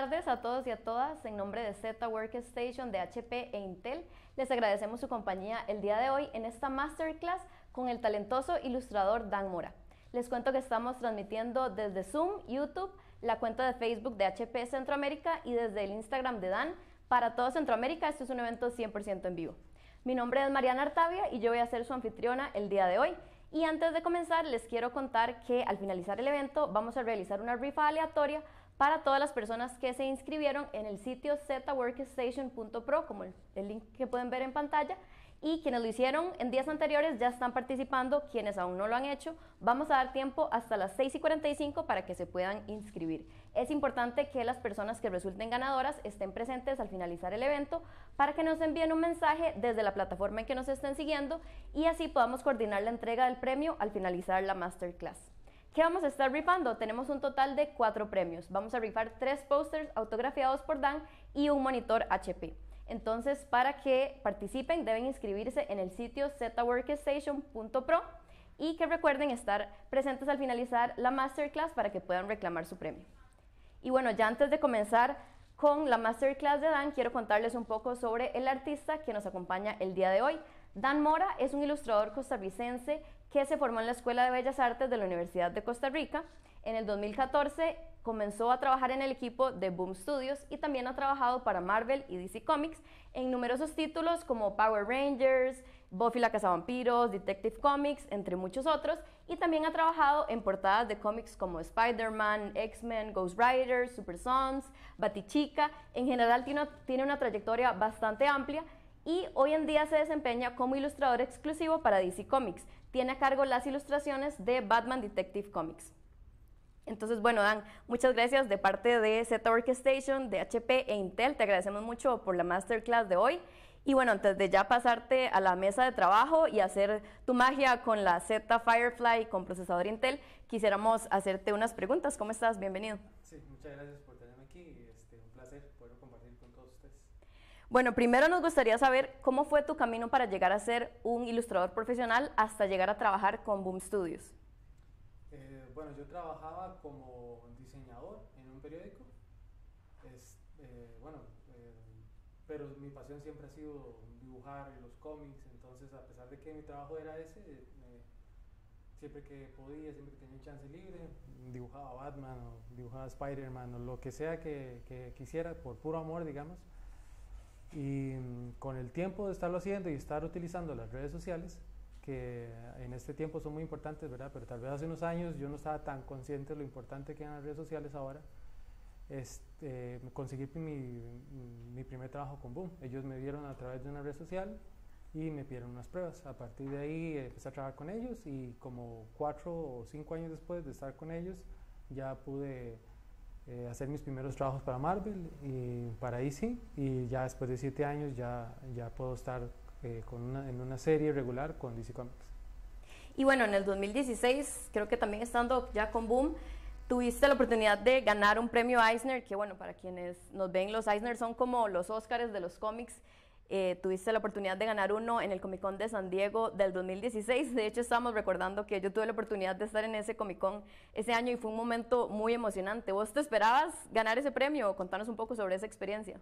tardes a todos y a todas. En nombre de Z Workstation de HP e Intel, les agradecemos su compañía el día de hoy en esta masterclass con el talentoso ilustrador Dan Mora. Les cuento que estamos transmitiendo desde Zoom, YouTube, la cuenta de Facebook de HP Centroamérica y desde el Instagram de Dan. Para todo Centroamérica, esto es un evento 100% en vivo. Mi nombre es Mariana Artavia y yo voy a ser su anfitriona el día de hoy. Y antes de comenzar, les quiero contar que al finalizar el evento vamos a realizar una rifa aleatoria para todas las personas que se inscribieron en el sitio zworkstation.pro, como el, link que pueden ver en pantalla, y quienes lo hicieron en días anteriores ya están participando, quienes aún no lo han hecho, vamos a dar tiempo hasta las 6 y 45 para que se puedan inscribir. Es importante que las personas que resulten ganadoras estén presentes al finalizar el evento para que nos envíen un mensaje desde la plataforma en que nos estén siguiendo y así podamos coordinar la entrega del premio al finalizar la masterclass. ¿Qué vamos a estar rifando? Tenemos un total de cuatro premios. Vamos a rifar tres posters autografiados por Dan y un monitor HP. Entonces, para que participen, deben inscribirse en el sitio zworkstation.pro y que recuerden estar presentes al finalizar la masterclass para que puedan reclamar su premio. Y bueno, ya antes de comenzar con la masterclass de Dan, quiero contarles un poco sobre el artista que nos acompaña el día de hoy. Dan Mora es un ilustrador costarricense que se formó en la Escuela de Bellas Artes de la Universidad de Costa Rica. En el 2014 comenzó a trabajar en el equipo de Boom Studios y también ha trabajado para Marvel y DC Comics en numerosos títulos como Power Rangers, Buffy la Cazavampiros, Detective Comics, entre muchos otros, y también ha trabajado en portadas de cómics como Spider-Man, X-Men, Ghost Rider, Super Sons, Batichica. En general tiene una trayectoria bastante amplia y hoy en día se desempeña como ilustrador exclusivo para DC Comics. Tiene a cargo las ilustraciones de Batman Detective Comics. Entonces, bueno, Dan, muchas gracias de parte de Z Workstation, de HP e Intel. Te agradecemos mucho por la masterclass de hoy. Y bueno, antes de ya pasarte a la mesa de trabajo y hacer tu magia con la Z Firefly con procesador Intel, quisiéramos hacerte unas preguntas. ¿Cómo estás? Bienvenido. Sí, muchas gracias por tenerme aquí. Este, un placer poder compartir con todos ustedes. Bueno, primero nos gustaría saber cómo fue tu camino para llegar a ser un ilustrador profesional hasta llegar a trabajar con Boom Studios. Eh, bueno, yo trabajaba como diseñador en un periódico. Es, eh, bueno, eh, pero mi pasión siempre ha sido dibujar los cómics, entonces a pesar de que mi trabajo era ese, siempre que podía, siempre que tenía un chance libre, dibujaba Batman o dibujaba Spider-Man o lo que sea que quisiera, por puro amor, digamos. Y mm, con el tiempo de estarlo haciendo y estar utilizando las redes sociales, que en este tiempo son muy importantes, ¿verdad? Pero tal vez hace unos años yo no estaba tan consciente de lo importante que eran las redes sociales ahora. Este, conseguí mi, mi primer trabajo con Boom. Ellos me vieron a través de una red social y me pidieron unas pruebas. A partir de ahí empecé a trabajar con ellos y como cuatro o cinco años después de estar con ellos ya pude eh, hacer mis primeros trabajos para Marvel y para DC y ya después de siete años ya, ya puedo estar eh, con una, en una serie regular con DC Comics. Y bueno, en el 2016, creo que también estando ya con Boom, tuviste la oportunidad de ganar un premio Eisner, que bueno, para quienes nos ven, los Eisner son como los Oscars de los cómics eh, tuviste la oportunidad de ganar uno en el Comic Con de San Diego del 2016. De hecho, estamos recordando que yo tuve la oportunidad de estar en ese Comic Con ese año y fue un momento muy emocionante. ¿Vos te esperabas ganar ese premio? Contanos un poco sobre esa experiencia.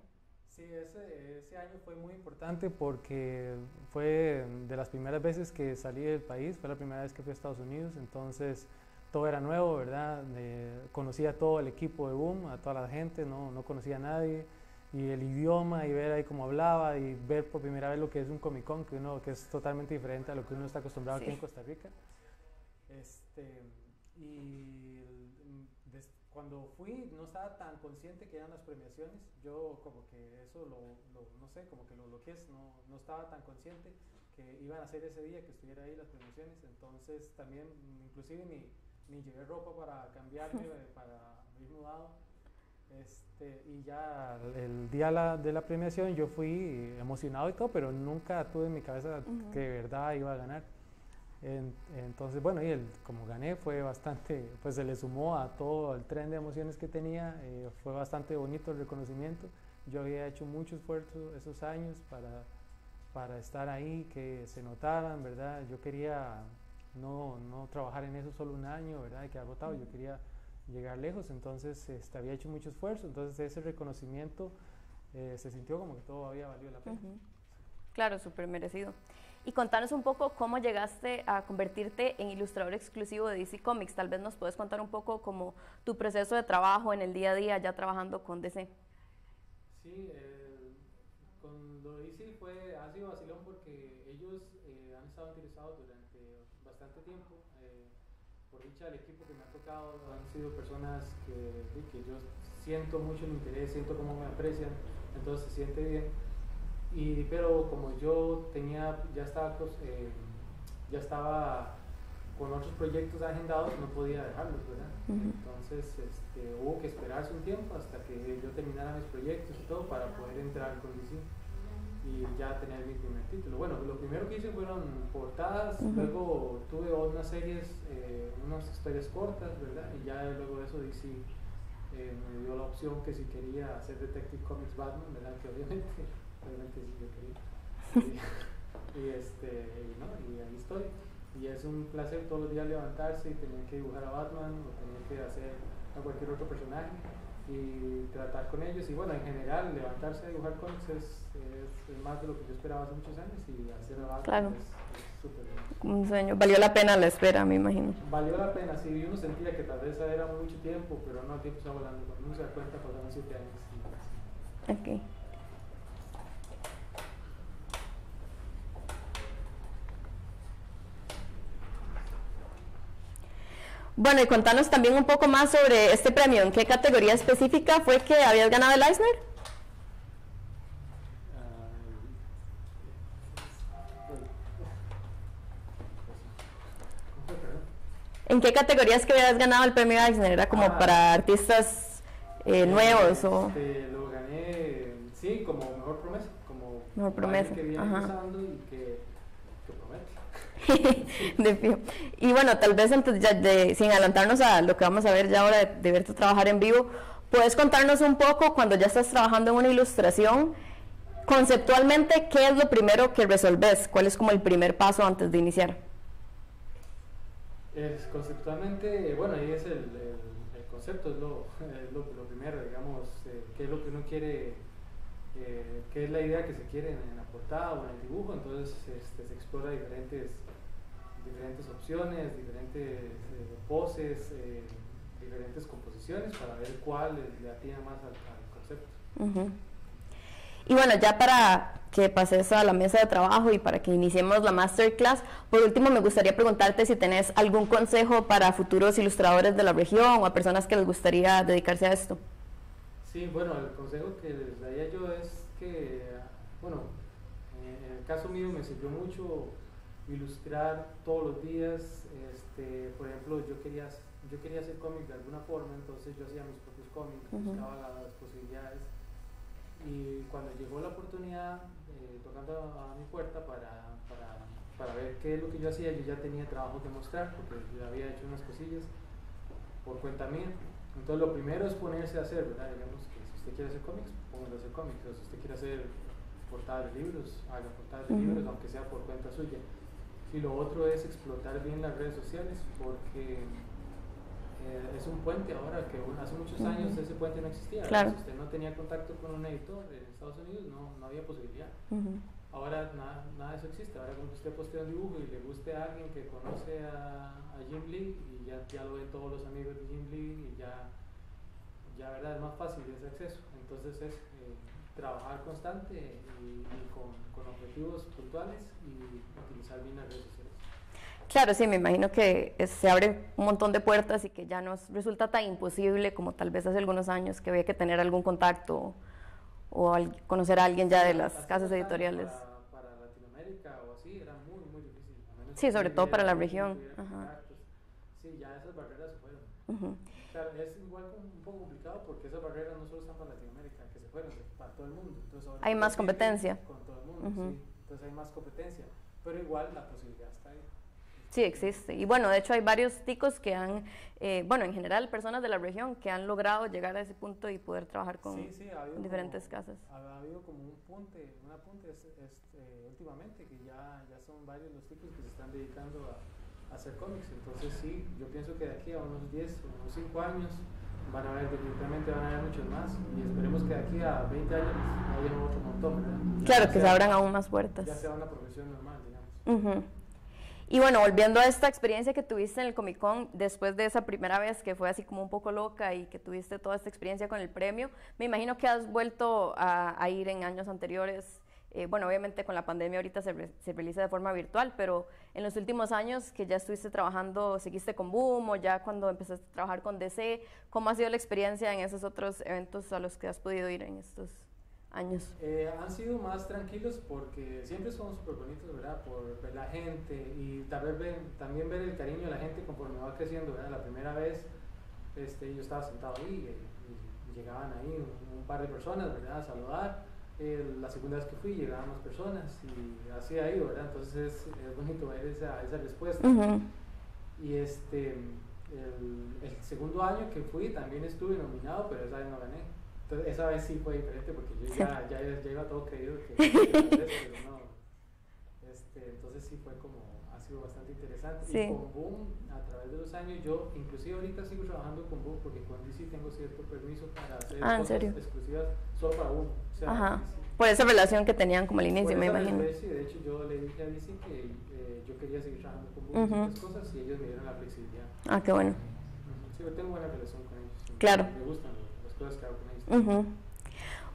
Sí, ese, año fue muy importante porque fue de las primeras veces que salí del país, fue la primera vez que fui a Estados Unidos, entonces todo era nuevo, ¿verdad? conocía a todo el equipo de Boom, a toda la gente, no, no conocía a nadie y el idioma y ver ahí cómo hablaba y ver por primera vez lo que es un Comic Con, que, uno, que es totalmente diferente a lo que uno está acostumbrado aquí en Costa Rica. Este, y cuando fui no estaba tan consciente que eran las premiaciones, yo como que eso lo, no sé, como que lo, lo que es, no, no estaba tan consciente que iban a ser ese día que estuviera ahí las premiaciones, entonces también inclusive ni, ni llevé ropa para cambiarme, para ir mudado este, y ya el día de la premiación yo fui emocionado y todo, pero nunca tuve en mi cabeza que de verdad iba a ganar. entonces, bueno, y el, como gané fue bastante, pues se le sumó a todo el tren de emociones que tenía, eh, fue bastante bonito el reconocimiento. Yo había hecho mucho esfuerzo esos años para, para estar ahí, que se notaran, ¿verdad? Yo quería no, no trabajar en eso solo un año, ¿verdad? Y quedar agotado, yo quería llegar lejos, entonces este, había hecho mucho esfuerzo, entonces ese reconocimiento eh, se sintió como que todo había valido la pena. Claro, súper merecido. Y contanos un poco cómo llegaste a convertirte en ilustrador exclusivo de DC Comics. Tal vez nos puedes contar un poco como tu proceso de trabajo en el día a día ya trabajando con DC. Sí, eh, con lo de DC fue, ha sido vacilón porque ellos eh, han estado interesados durante bastante tiempo. Eh, por dicha, el equipo tocado han sido personas que, que yo siento mucho el interés, siento cómo me aprecian, entonces se siente bien. Y, pero como yo tenía, ya estaba, eh, ya estaba con otros proyectos agendados, no podía dejarlos, ¿verdad? Entonces este, hubo que esperarse un tiempo hasta que yo terminara mis proyectos y todo para poder entrar con DC y ya tener mi primer título. Bueno, lo primero que hice fueron portadas, luego tuve unas series, eh, unas historias cortas, ¿verdad? Y ya luego de eso DC eh, me dio la opción que si quería hacer Detective Comics Batman, ¿verdad? Que obviamente realmente sí yo quería. Y, este, ¿no? y ahí estoy. Y es un placer todos los días levantarse y tener que dibujar a Batman o tener que hacer a cualquier otro personaje y tratar con ellos. Y bueno, en general, levantarse a dibujar cómics es, es, más de lo que yo esperaba hace muchos años y hacer a Batman claro. es, súper bien. Un sueño. Valió la pena la espera, me imagino. Valió la pena, sí. Uno sentía que tal vez era mucho tiempo, pero no, el tiempo está volando. Cuando uno se da cuenta, pasaron siete años. Ok. Bueno, y contanos también un poco más sobre este premio. ¿En qué categoría específica fue que habías ganado el Eisner? ¿En qué categorías que habías ganado el premio Eisner? ¿Era como ah. para artistas eh, nuevos o...? Este, lo gané, sí, como mejor promesa. Como mejor promesa. Que y que Y bueno, tal vez antes de, sin adelantarnos a lo que vamos a ver ya ahora de, verte trabajar en vivo, ¿puedes contarnos un poco cuando ya estás trabajando en una ilustración? Conceptualmente, ¿qué es lo primero que resolves? ¿Cuál es como el primer paso antes de iniciar? Conceptualmente, bueno, ahí es el, concepto, es lo, primero, digamos, eh, qué es lo que uno quiere, eh, qué es la idea que se quiere en, la portada o en el dibujo, entonces este, se explora diferentes diferentes opciones, diferentes eh, poses, eh, diferentes composiciones para ver cuál le atina más al, concepto. Y bueno, ya para que pases a la mesa de trabajo y para que iniciemos la masterclass, por último me gustaría preguntarte si tenés algún consejo para futuros ilustradores de la región o a personas que les gustaría dedicarse a esto. Sí, bueno, el consejo que les daría yo es que, bueno, en el caso mío me sirvió mucho ilustrar todos los días. Este, por ejemplo, yo quería, yo quería hacer cómics de alguna forma, entonces yo hacía mis propios cómics, buscaba las posibilidades. Y cuando llegó la oportunidad, eh, tocando a, mi puerta para, para, para, ver qué es lo que yo hacía, yo ya tenía trabajo que mostrar, porque yo había hecho unas cosillas por cuenta mía. Entonces lo primero es ponerse a hacer, ¿verdad? Digamos que si usted quiere hacer cómics, póngase a hacer cómics. O si usted quiere hacer portadas de libros, haga portadas de libros, aunque sea por cuenta suya. Y lo otro es explotar bien las redes sociales porque eh, es un puente ahora que hace muchos años ese puente no existía. Claro. Si usted no tenía contacto con un editor en Estados Unidos, no, no había posibilidad. Ahora nada, nada, de eso existe. Ahora cuando usted postea un dibujo y le guste a alguien que conoce a, a Jim Lee y ya, ya lo ven todos los amigos de Jim Lee y ya, ya ¿verdad? es más fácil ese acceso. Entonces es eh, trabajar constante y, con, con, objetivos puntuales y utilizar bien las redes sociales. Claro, sí, me imagino que se abren un montón de puertas y que ya no resulta tan imposible como tal vez hace algunos años que había que tener algún contacto o al, conocer a alguien ya de las casas editoriales. Para, Latinoamérica o así era muy, muy difícil. Sí, sobre todo para la región. Sí, ya esas barreras fueron. Claro, es igual un poco complicado porque esas barreras no solo están para Latinoamérica, que se fueron, para todo el mundo. Entonces, hay más competencia. Con todo el mundo, sí. Entonces hay más competencia, pero igual la posibilidad está ahí. Sí, existe. Y bueno, de hecho hay varios ticos que han, eh, bueno, en general personas de la región que han logrado llegar a ese punto y poder trabajar con diferentes casas. Ha habido como un punte, un apunte este, últimamente que ya, ya son varios los ticos que se están dedicando a, hacer cómics. Entonces sí, yo pienso que de aquí a unos 10 o unos 5 años van a haber, definitivamente van a haber muchos más y esperemos que de aquí a 20 años haya otro montón, ¿verdad? Claro, que se abran aún más puertas. Ya sea una profesión normal, digamos. Y bueno, volviendo a esta experiencia que tuviste en el Comic Con, después de esa primera vez que fue así como un poco loca y que tuviste toda esta experiencia con el premio, me imagino que has vuelto a, ir en años anteriores. Eh, bueno, obviamente con la pandemia ahorita se, realiza de forma virtual, pero en los últimos años que ya estuviste trabajando, seguiste con Boom o ya cuando empezaste a trabajar con DC, ¿cómo ha sido la experiencia en esos otros eventos a los que has podido ir en estos años? Eh, han sido más tranquilos porque siempre son súper bonitos, ¿verdad? Por ver la gente y tal vez también ver el cariño de la gente conforme va creciendo, ¿verdad? La primera vez este, yo estaba sentado ahí y, llegaban ahí un, par de personas, ¿verdad? A saludar. Eh, la segunda vez que fui llegaban más personas y así ha ido, ¿verdad? Entonces es, bonito ver esa, esa respuesta. Y este, el, el segundo año que fui también estuve nominado, pero esa vez no gané. Entonces, esa vez sí fue diferente porque yo ya, ya, ya iba todo creído que, pero no. Este, entonces sí fue como, sido bastante interesante. Y con Boom, a través de los años, yo inclusive ahorita sigo trabajando con Boom porque con DC tengo cierto permiso para hacer ah, cosas exclusivas solo para Boom. O sea, Ajá. Por esa relación que tenían como al inicio, me imagino. Sí, de hecho yo le dije a DC que eh, yo quería seguir trabajando con Boom uh -huh. cosas y ellos me dieron la flexibilidad. Ah, qué bueno. Sí, yo tengo buena relación con ellos. Claro. Me gustan las cosas que hago con ellos.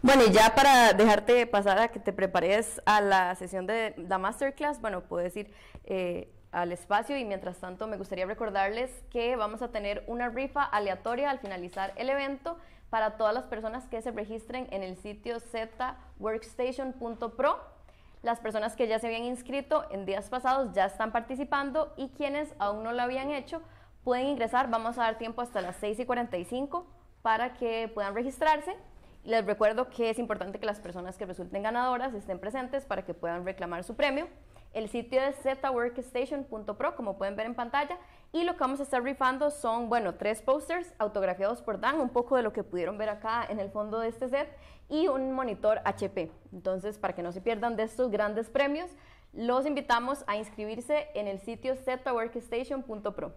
Bueno, y ya para dejarte pasar a que te prepares a la sesión de la masterclass, bueno, puedes ir eh, al espacio y mientras tanto me gustaría recordarles que vamos a tener una rifa aleatoria al finalizar el evento para todas las personas que se registren en el sitio zworkstation.pro. Las personas que ya se habían inscrito en días pasados ya están participando y quienes aún no lo habían hecho pueden ingresar. Vamos a dar tiempo hasta las 6 y 45 para que puedan registrarse. Les recuerdo que es importante que las personas que resulten ganadoras estén presentes para que puedan reclamar su premio. El sitio es zworkstation.pro, como pueden ver en pantalla, y lo que vamos a estar rifando son, bueno, tres posters autografiados por Dan, un poco de lo que pudieron ver acá en el fondo de este set, y un monitor HP. Entonces, para que no se pierdan de estos grandes premios, los invitamos a inscribirse en el sitio zworkstation.pro.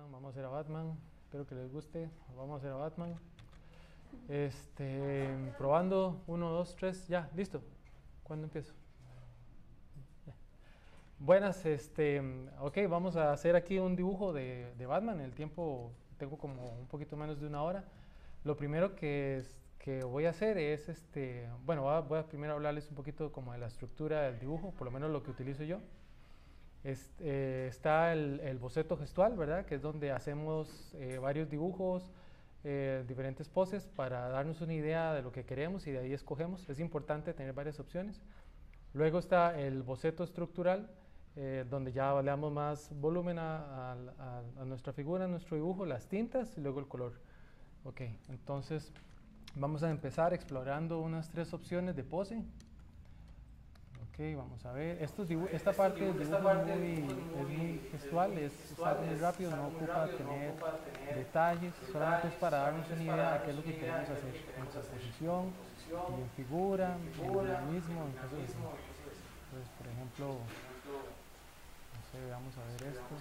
Batman, vamos a hacer a Batman. Espero que les guste. Vamos a hacer a Batman. Este, probando, 1, 2, 3, ya, listo. ¿Cuándo empiezo? Buenas, este, ok, vamos a hacer aquí un dibujo de, de, Batman. El tiempo tengo como un poquito menos de una hora. Lo primero que, es, que voy a hacer es, este, bueno, voy a, voy a, primero hablarles un poquito como de la estructura del dibujo, por lo menos lo que utilizo yo. Este, está el, boceto gestual, ¿verdad? Que es donde hacemos eh, varios dibujos, eh, diferentes poses para darnos una idea de lo que queremos y de ahí escogemos. Es importante tener varias opciones. Luego está el boceto estructural, eh, donde ya le damos más volumen a, a, a, nuestra figura, a nuestro dibujo, las tintas y luego el color. Ok, entonces vamos a empezar explorando unas tres opciones de pose. Vamos a ver. Estos esta parte del dibujo es muy, es muy gestual, es, muy rápido, no ocupa tener detalles, solamente es para darnos una idea de qué es lo que queremos hacer en composición y en figura, en dinamismo, en. Entonces, por ejemplo, no sé, vamos a ver esto.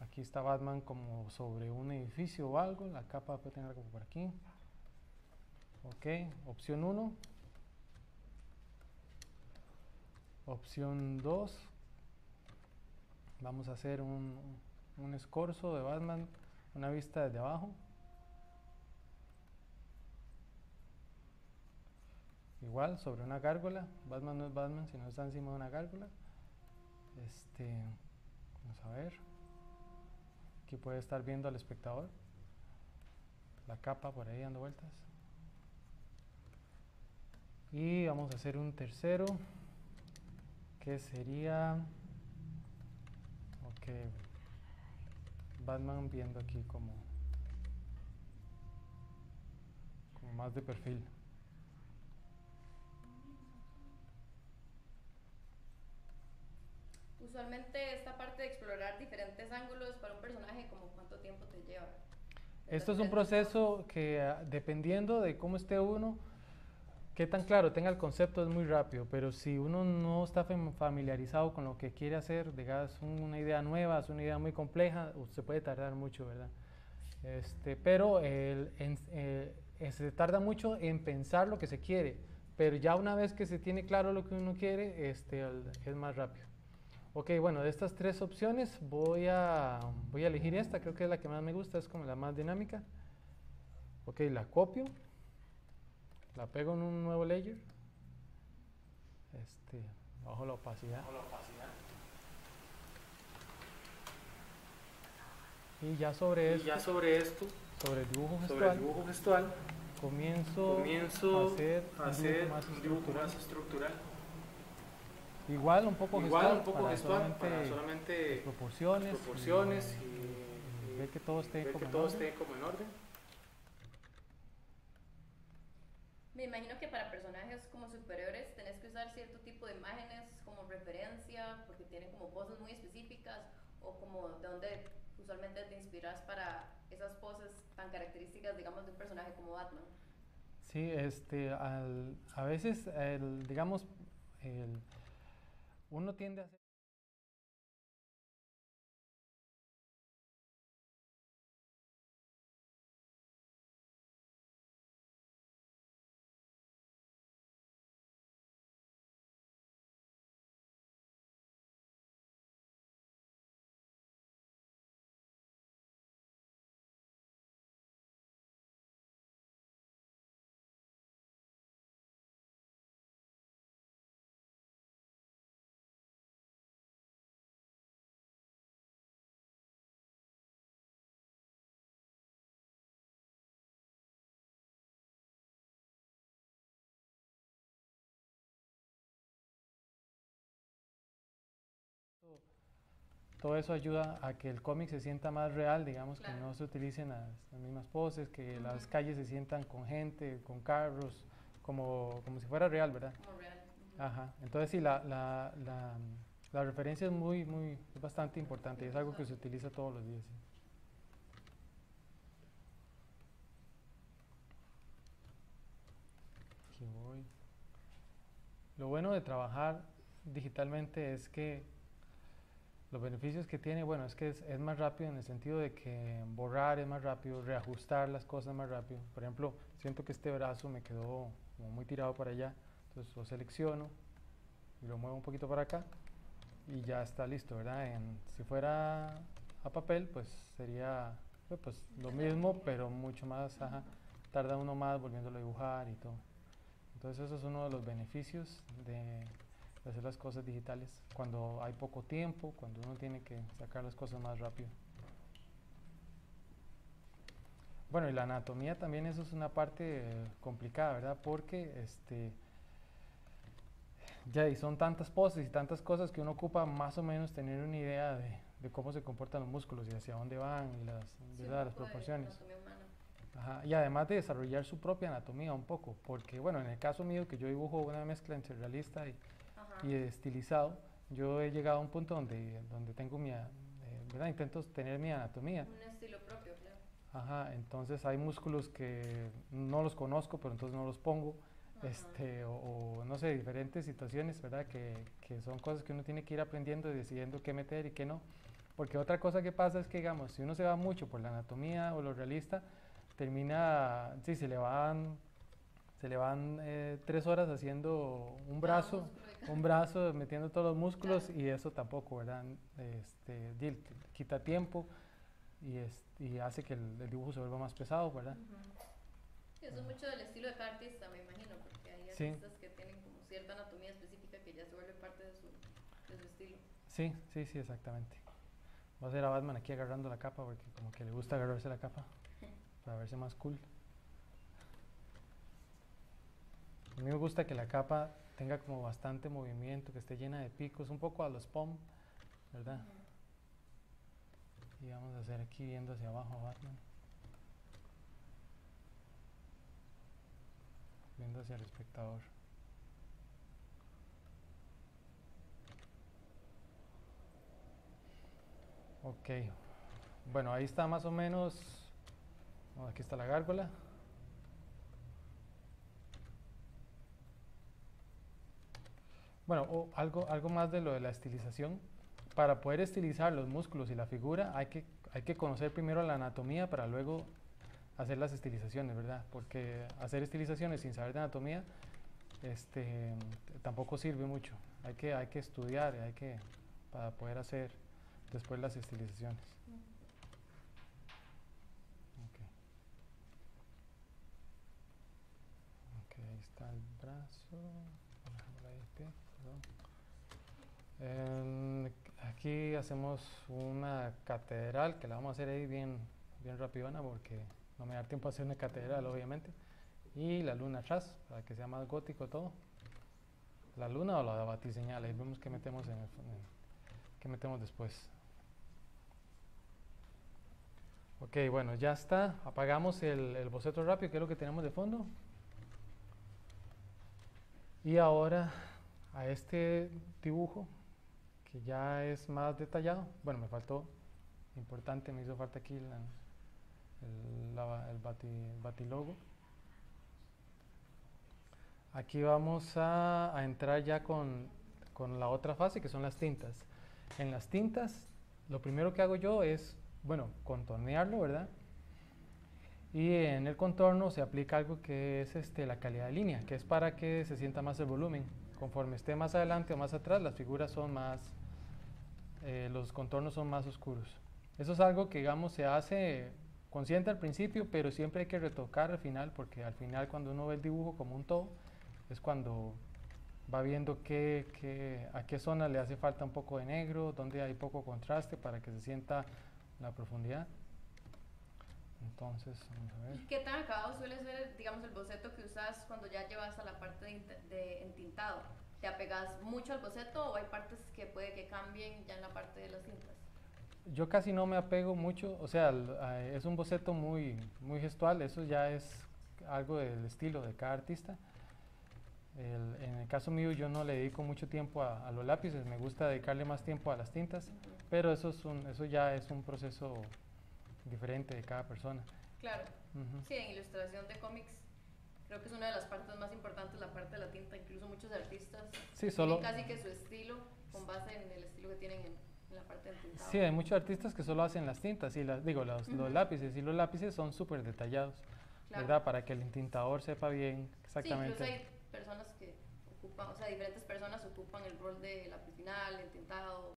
Aquí está Batman como sobre un edificio o algo, la capa puede tener algo por aquí. Ok, opción 1. Opción 2. Vamos a hacer un, un escorzo de Batman, una vista desde abajo. Igual, sobre una gárgola. Batman no es Batman, sino está encima de una gárgola. Este, vamos a ver. Aquí puede estar viendo al espectador. La capa por ahí dando vueltas. Y vamos a hacer un tercero, que sería, ok, Batman viendo aquí como, como más de perfil. Usualmente esta parte de explorar diferentes ángulos para un personaje, como cuánto tiempo te lleva. Esto es un proceso que dependiendo de cómo esté uno, qué tan claro tenga el concepto es muy rápido, pero si uno no está familiarizado con lo que quiere hacer, digamos una idea nueva, es una idea muy compleja, se puede tardar mucho, ¿verdad? Este, pero en, eh, se tarda mucho en pensar lo que se quiere, pero ya una vez que se tiene claro lo que uno quiere, este, es más rápido. Ok, bueno, de estas tres opciones voy a, voy a elegir esta, creo que es la que más me gusta, es como la más dinámica. Ok, la copio, la pego en un nuevo layer, este, bajo la opacidad. Bajo la opacidad. Y ya sobre Y esto, ya sobre esto, sobre el dibujo sobre gestual, el dibujo gestual, comienzo, comienzo a hacer a un hacer dibujo más un dibujo estructural. más estructural. Igual un poco Igual gestual, un poco para gestual solamente para solamente proporciones, proporciones y, y, y ver que todo esté ver como que todo orden. esté como en orden. Me imagino que para personajes como superiores tenés que usar cierto tipo de imágenes como referencia, porque tienen como poses muy específicas, o como de dónde usualmente te inspiras para esas poses tan características, digamos, de un personaje como Batman. Sí, este, al- a veces, el, digamos, el, uno tiende a hacer... Todo eso ayuda a que el cómic se sienta más real, digamos, Claro. que no se utilicen las, las mismas poses, que las calles se sientan con gente, con carros, como, como si fuera real, ¿verdad? Como real. Ajá. Entonces sí, la, la, la, la referencia es muy, muy, es bastante importante, y es algo que se utiliza todos los días. sí. Aquí voy. Lo bueno de trabajar digitalmente es que Los beneficios que tiene, bueno, es que es, es, más rápido en el sentido de que borrar es más rápido, reajustar las cosas más rápido. Por ejemplo, siento que este brazo me quedó como muy tirado para allá, entonces lo selecciono y lo muevo un poquito para acá y ya está listo, ¿verdad? En, si fuera a papel, pues sería pues, lo mismo, pero mucho más, ajá, tarda uno más volviéndolo a dibujar y todo. Entonces eso es uno de los beneficios de hacer las cosas digitales, cuando hay poco tiempo, cuando uno tiene que sacar las cosas más rápido. Bueno, y la anatomía también eso es una parte eh, complicada, ¿verdad? Porque este, ya y son tantas poses y tantas cosas que uno ocupa más o menos tener una idea de, de cómo se comportan los músculos y hacia dónde van y las, Sí, las proporciones. Ajá, Y además de desarrollar su propia anatomía un poco, porque bueno, en el caso mío que yo dibujo una mezcla entre realista y. y estilizado, yo he llegado a un punto donde, donde tengo mi, eh, ¿verdad? Intento tener mi anatomía. Un estilo propio, claro. Ajá, entonces hay músculos que no los conozco, pero entonces no los pongo. Ajá. Este, o, o, no sé, diferentes situaciones, ¿verdad? Que, que son cosas que uno tiene que ir aprendiendo y decidiendo qué meter y qué no. Porque otra cosa que pasa es que, digamos, si uno se va mucho por la anatomía o lo realista, termina, sí, se le van, se le van eh, tres horas haciendo un brazo, un brazo metiendo todos los músculos Claro. y eso tampoco, ¿verdad? Este, quita tiempo y, es- y hace que el, el dibujo se vuelva más pesado, ¿verdad? Ujú. Sí, eso es mucho del estilo de cada artista, me imagino, porque hay Sí. artistas que tienen como cierta anatomía específica que ya se vuelve parte de su, de su estilo. Sí, sí, sí, exactamente. Va a ser a Batman aquí agarrando la capa porque como que le gusta agarrarse la capa para verse más cool. A mí me gusta que la capa tenga como bastante movimiento, que esté llena de picos, un poco a los POM, ¿verdad? Y vamos a hacer aquí viendo hacia abajo Batman. Viendo hacia el espectador. Ok. Bueno, ahí está más o menos. aquí está la gárgola. Bueno, o algo, algo más de lo de la estilización. Para poder estilizar los músculos y la figura hay que, hay que conocer primero la anatomía para luego hacer las estilizaciones, ¿verdad? Porque hacer estilizaciones sin saber de anatomía este, tampoco sirve mucho. Hay que, hay que estudiar, hay que, para poder hacer después las estilizaciones. Ok. Ok, ahí está el brazo. Dejémoslo ahí, pie, perdón. Aquí hacemos una catedral que la vamos a hacer ahí bien, bien rapidona porque no me da tiempo a hacer una catedral, obviamente. Y la luna atrás, para que sea más gótico todo. La luna o la batiseñal, ahí vemos que metemos que metemos después. Ok, bueno, ya está. Apagamos el, el boceto rápido, que es lo que tenemos de fondo. Y ahora a este dibujo, que ya es más detallado. Bueno, me faltó, importante, me hizo falta aquí la- el, la- el bati- batilogo. Aquí vamos a, a entrar ya con, con la otra fase, que son las tintas. En las tintas, lo primero que hago yo es, bueno, contornearlo, ¿verdad? Y en el contorno se aplica algo que es este, la calidad de línea, que es para que se sienta más el volumen. Conforme esté más adelante o más atrás, las figuras son más, eh, los contornos son más oscuros. Eso es algo que, digamos, se hace consciente al principio, pero siempre hay que retocar al final, porque al final cuando uno ve el dibujo como un todo, es cuando va viendo qué, qué- a qué zona le hace falta un poco de negro, dónde hay poco contraste para que se sienta la profundidad. Entonces, vamos a ver. ¿Y qué tan acabado suele ser, digamos, el boceto que usas cuando ya llevas a la parte de, de entintado? ¿Te apegas mucho al boceto o hay partes que puede que cambien ya en la parte de las tintas? Yo casi no me apego mucho, o sea, es un boceto muy, muy gestual, eso ya es algo del estilo de cada artista. El- en el caso mío yo no le dedico mucho tiempo a, a los lápices, me gusta dedicarle más tiempo a las tintas, Ujú. pero eso, es un, eso ya es un proceso diferente de cada persona. Claro, Ujú. sí, en ilustración de cómics creo que es una de las partes más importantes, la parte de la tinta. Incluso muchos artistas Sí, solo, tienen casi que su estilo con base en el estilo que tienen en, en la parte del tintado. Sí, hay muchos artistas que solo hacen las tintas, y las, digo, los, los Ujú. lápices, y los lápices son súper detallados, Claro. ¿verdad? Para que el intintador sepa bien Sí, exactamente. incluso hay personas que ocupan, o sea, diferentes personas ocupan el rol de lápiz final, entintado,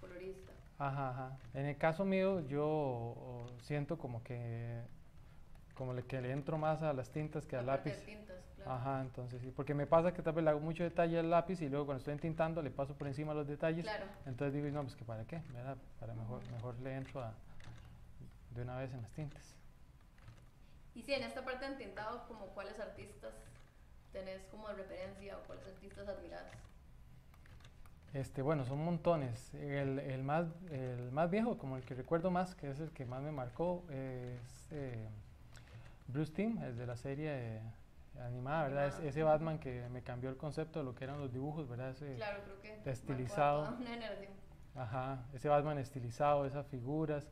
colorista. Ajá, ajá. En el caso mío, yo siento como que, como le, que le entro más a las tintas que al lápiz. tintas, claro. Ajá, entonces sí, porque me pasa que tal vez le hago mucho detalle al lápiz y luego cuando estoy entintando le paso por encima los detalles. Claro. Entonces digo, no, pues que para qué, ¿verdad? Para mejor, mejor le entro a, de una vez en las tintas. Y sí, en esta parte de entintado, como cuáles artistas tenés como de referencia o cuáles artistas admirás. Este, bueno, son montones. El, el más, el más viejo, como el que recuerdo más, que es el que más me marcó, es eh, Bruce Timm, el de la serie eh, animada, ¿verdad? Es- ese. Batman que me cambió el concepto de lo que eran los dibujos, ¿verdad? Ese, Claro, creo que estilizado. una. Ajá, ese Batman estilizado, esas figuras,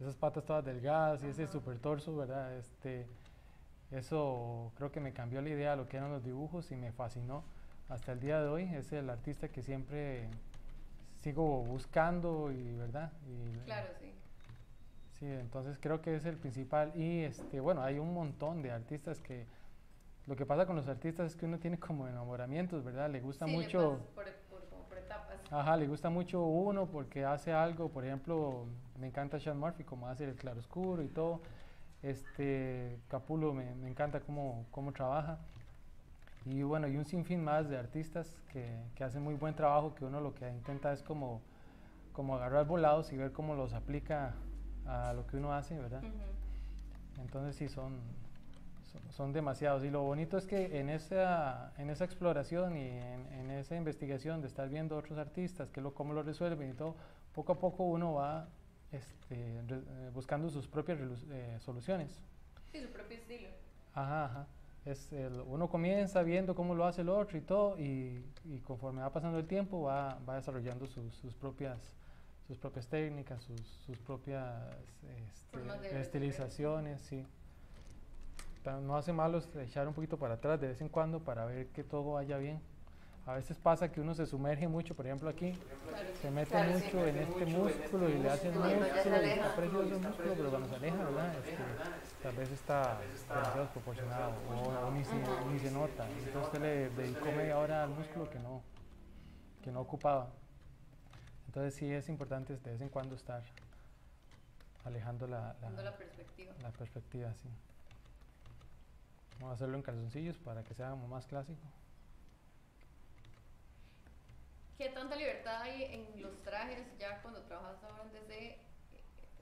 esas patas todas delgadas y ese super torso, ¿verdad? Este, eso creo que me cambió la idea de lo que eran los dibujos y me fascinó. Hasta el día de hoy es el artista que siempre sigo buscando y, ¿verdad? Y, Claro, sí. Sí, entonces creo que es el principal y este, bueno, hay un montón de artistas que lo que pasa con los artistas es que uno tiene como enamoramientos, ¿verdad? Le gusta Sí, mucho por, por- como por etapas. Ajá, le gusta mucho uno porque hace algo, por ejemplo, me encanta Sean Murphy, como hace el claroscuro y todo. Este Capulo me, me encanta cómo, cómo trabaja. Y bueno, y un sinfín más de artistas que, que hacen muy buen trabajo, que uno lo que intenta es como, como agarrar volados y ver cómo los aplica a lo que uno hace, ¿verdad? Ujú. Entonces sí, son, son, son demasiados. Y lo bonito es que en esa, en esa exploración y en, en esa investigación de estar viendo otros artistas, que lo, cómo lo resuelven y todo, poco a poco uno va este, re- eh, buscando sus propias eh, soluciones. Sí, su propio estilo. Ajá, ajá. Es el- uno comienza viendo cómo lo hace el otro y todo, y, y conforme va pasando el tiempo va, va desarrollando sus, sus propias sus propias técnicas, sus, sus propias este, estilizaciones, sí. No hace malo echar un poquito para atrás de vez en cuando para ver que todo vaya bien. A veces pasa que uno se sumerge mucho, por ejemplo aquí, Claro, se mete Claro, sí. mucho en este músculo y le hacen músculo y músculo, y está precioso el músculo, pero cuando se aleja, ¿verdad? Este, tal vez está demasiado desproporcionado o, o ni, se, ni se nota. Entonces usted le dedicó media hora al músculo que no, que no ocupaba. Entonces sí es importante de vez en cuando estar alejando la, la, la perspectiva. la perspectiva, sí. Vamos a hacerlo en calzoncillos para que sea como más clásico. ¿Qué tanta libertad hay en los trajes ya cuando trabajas ahora en DC? eh,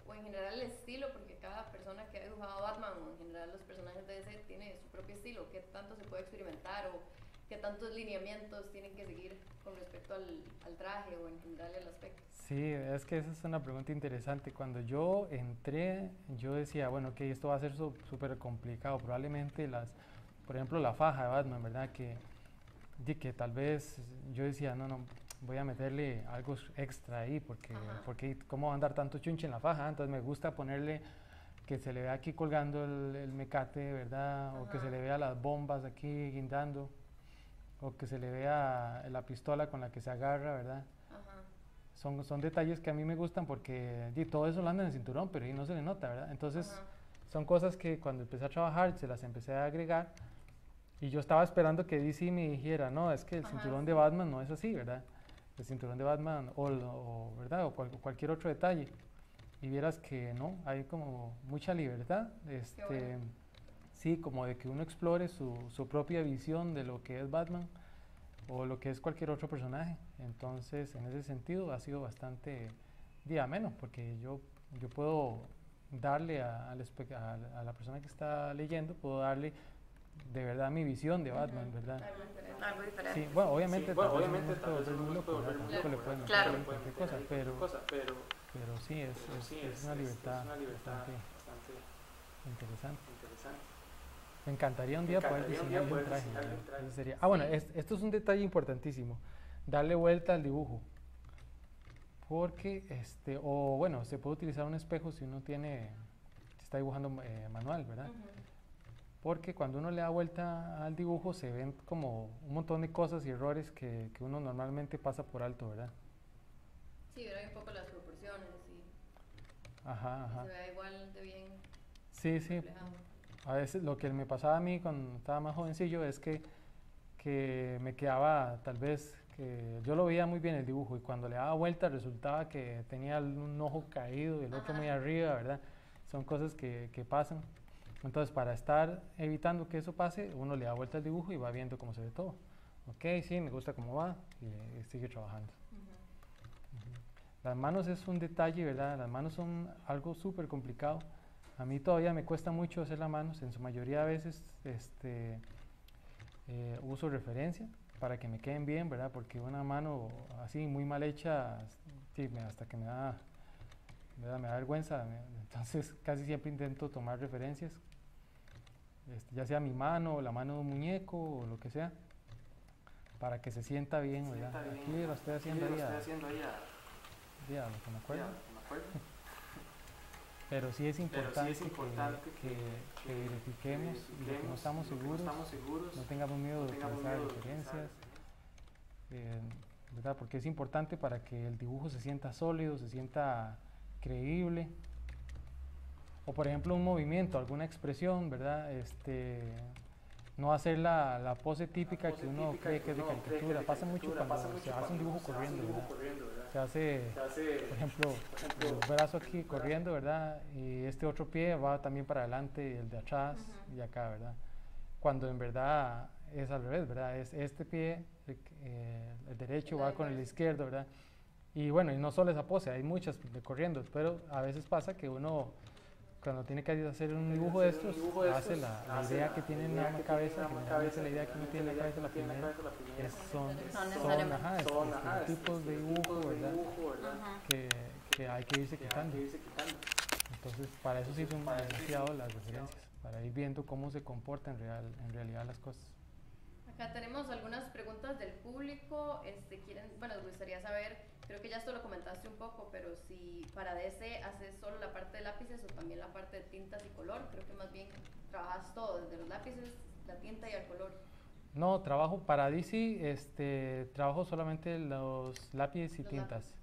O en general el estilo, porque cada persona que ha dibujado Batman o en general los personajes de DC tiene su propio estilo. ¿Qué tanto se puede experimentar o qué tantos lineamientos tienen que seguir con respecto al, al traje o en general el aspecto? Sí, es que esa es una pregunta interesante. Cuando yo entré, yo decía, bueno, que esto va a ser súper complicado. Probablemente las, por ejemplo, la faja de Batman, ¿verdad? Que, que tal vez yo decía, no, no, voy a meterle algo extra ahí, porque, Ajá. porque ¿cómo va a andar tanto chunche en la faja? Entonces me gusta ponerle que se le vea aquí colgando el, el mecate, ¿verdad? O que se Ajá. le vea las bombas aquí guindando, o que se le vea la pistola con la que se agarra, ¿verdad? Ajá. Son, son detalles que a mí me gustan porque di, todo eso lo anda en el cinturón, pero ahí no se le nota, ¿verdad? Entonces, Ajá. son cosas que cuando empecé a trabajar se las empecé a agregar y yo estaba esperando que DC me dijera, no, es que el Ajá, cinturón de. Batman no es así, ¿verdad? El cinturón de Batman o, o, ¿verdad? o cual- cualquier otro detalle. Y vieras que no, hay como mucha libertad. Este. Sí, como de que uno explore su, su propia visión de lo que es Batman o lo que es cualquier otro personaje. Entonces, en ese sentido, ha sido bastante di, ameno, porque yo, yo puedo darle a, a la- a la persona que está leyendo, puedo darle de verdad mi visión de Batman. ¿verdad? Algo diferente. Algo diferente. Sí, bueno, obviamente, Sí, bueno, obviamente. Claro. cosa, pero, cualquier cosa, pero, pero sí, es, pero es- sí, es es, una libertad, es una libertad bastante bastante interesante. interesante. Me encantaría un día poder un diseñar día un traje. diseñarle ¿verdad? un traje. Eso sería- Ah, bueno, es- esto es un detalle importantísimo. Darle vuelta al dibujo. Porque, este, o bueno, se puede utilizar un espejo si uno tiene, si está dibujando eh, manual, ¿verdad? Ujú. Porque cuando uno le da vuelta al dibujo se ven como un montón de cosas y errores que, que uno normalmente pasa por alto, ¿verdad? Sí, ver un poco las proporciones y Ajá, ajá. se vea igual de bien Sí, sí. reflejado. A veces lo que me pasaba a mí cuando estaba más jovencillo es que, que me quedaba tal vez que yo lo veía muy bien el dibujo y cuando le daba vuelta resultaba que tenía un ojo caído y el otro muy arriba, ¿verdad? Son cosas que, que pasan. Entonces, para estar evitando que eso pase, uno le da vuelta al dibujo y va viendo cómo se ve todo. Ok, sí, me gusta cómo va y, y sigue trabajando. Ujú. Las manos es un detalle, ¿verdad? Las manos son algo súper complicado. A mí todavía me cuesta mucho hacer las manos. En su mayoría de veces este, eh, uso referencia para que me queden bien, ¿verdad? Porque una mano así muy mal hecha, sí, hasta que me da, me da, me da vergüenza. me- entonces casi siempre intento tomar referencias, este, ya sea mi mano, o la mano de un muñeco o lo que sea, para que se sienta bien, ¿verdad? Aquí lo estoy haciendo ahí a- ya, lo que me acuerdo. Pero sí es importante, que- importante que, que- que verifiquemos y que no estamos seguros, no tengamos miedo de tengamos utilizar miedo de referencias, eh, ¿verdad? Porque es importante para que el dibujo se sienta sólido, se sienta creíble. O por ejemplo un movimiento, alguna expresión, ¿verdad? Este, no hacer la, la pose típica que uno cree que es de caricatura. Pasa mucho cuando se hace un dibujo corriendo, ¿verdad? Se hace, por ejemplo, el brazo aquí corriendo, ¿verdad? Y este otro pie va también para adelante y el de atrás Ujú. y acá, ¿verdad? Cuando en verdad es al revés, ¿verdad? Es este pie, el, eh, el derecho va con el izquierdo, ¿verdad? Y bueno, y no solo esa pose, hay muchas de corriendo, pero a veces pasa que uno, cuando tiene que hacer un dibujo de estos, hace la, la idea que tiene en la cabeza, que generalmente la idea que uno tiene en la cabeza, la primera, es, son, son, ajá, es- Son, ajá, estereotipos de dibujo, ¿verdad? Que, que hay que irse quitando. Entonces, para eso sí son demasiado las referencias, para ir viendo cómo se comportan en, real, en realidad las cosas. Acá tenemos algunas preguntas del público. Este, quieren, bueno, les gustaría saber, creo que ya esto lo comentaste un poco, pero si para DC haces solo la parte de lápices o también la parte de tintas y color, creo que más bien trabajas todo, desde los lápices, la tinta y el color. No, trabajo para DC, este, trabajo solamente los lápices y Los tintas.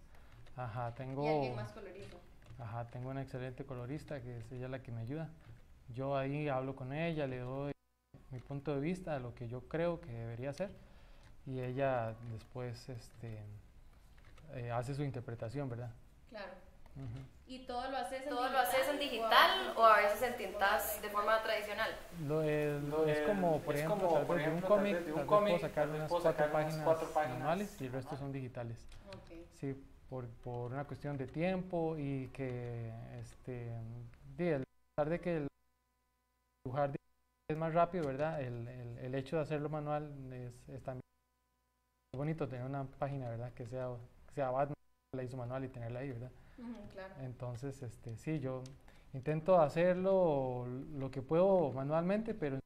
Ajá, tengo, Y alguien más colorizo. ajá, tengo una excelente colorista que es ella la que me ayuda. Yo ahí hablo con ella, le doy mi punto de vista lo que yo creo que debería hacer y ella después este, eh, hace su interpretación, ¿verdad? Claro. Ujú. ¿Y todo lo haces en ¿Todo digital? lo haces en digital o a veces en tintas de forma tradicional? Lo, eh, Lo es como, por es ejemplo, como, por de un ejemplo, tal cómic, de un cómic, puedo sacar unas puedo cuatro sacar páginas, cuatro páginas manuales y el resto son digitales. Ok. Sí, por, por una cuestión de tiempo y que, este, pesar de que el dibujar es más rápido, ¿verdad? El, el, el hecho de hacerlo manual es, es también bonito tener una página, ¿verdad? Que sea, sea Batman, la hizo manual y tenerla ahí, ¿verdad? Ujú, claro. Entonces, este, sí, yo intento hacerlo lo que puedo manualmente, pero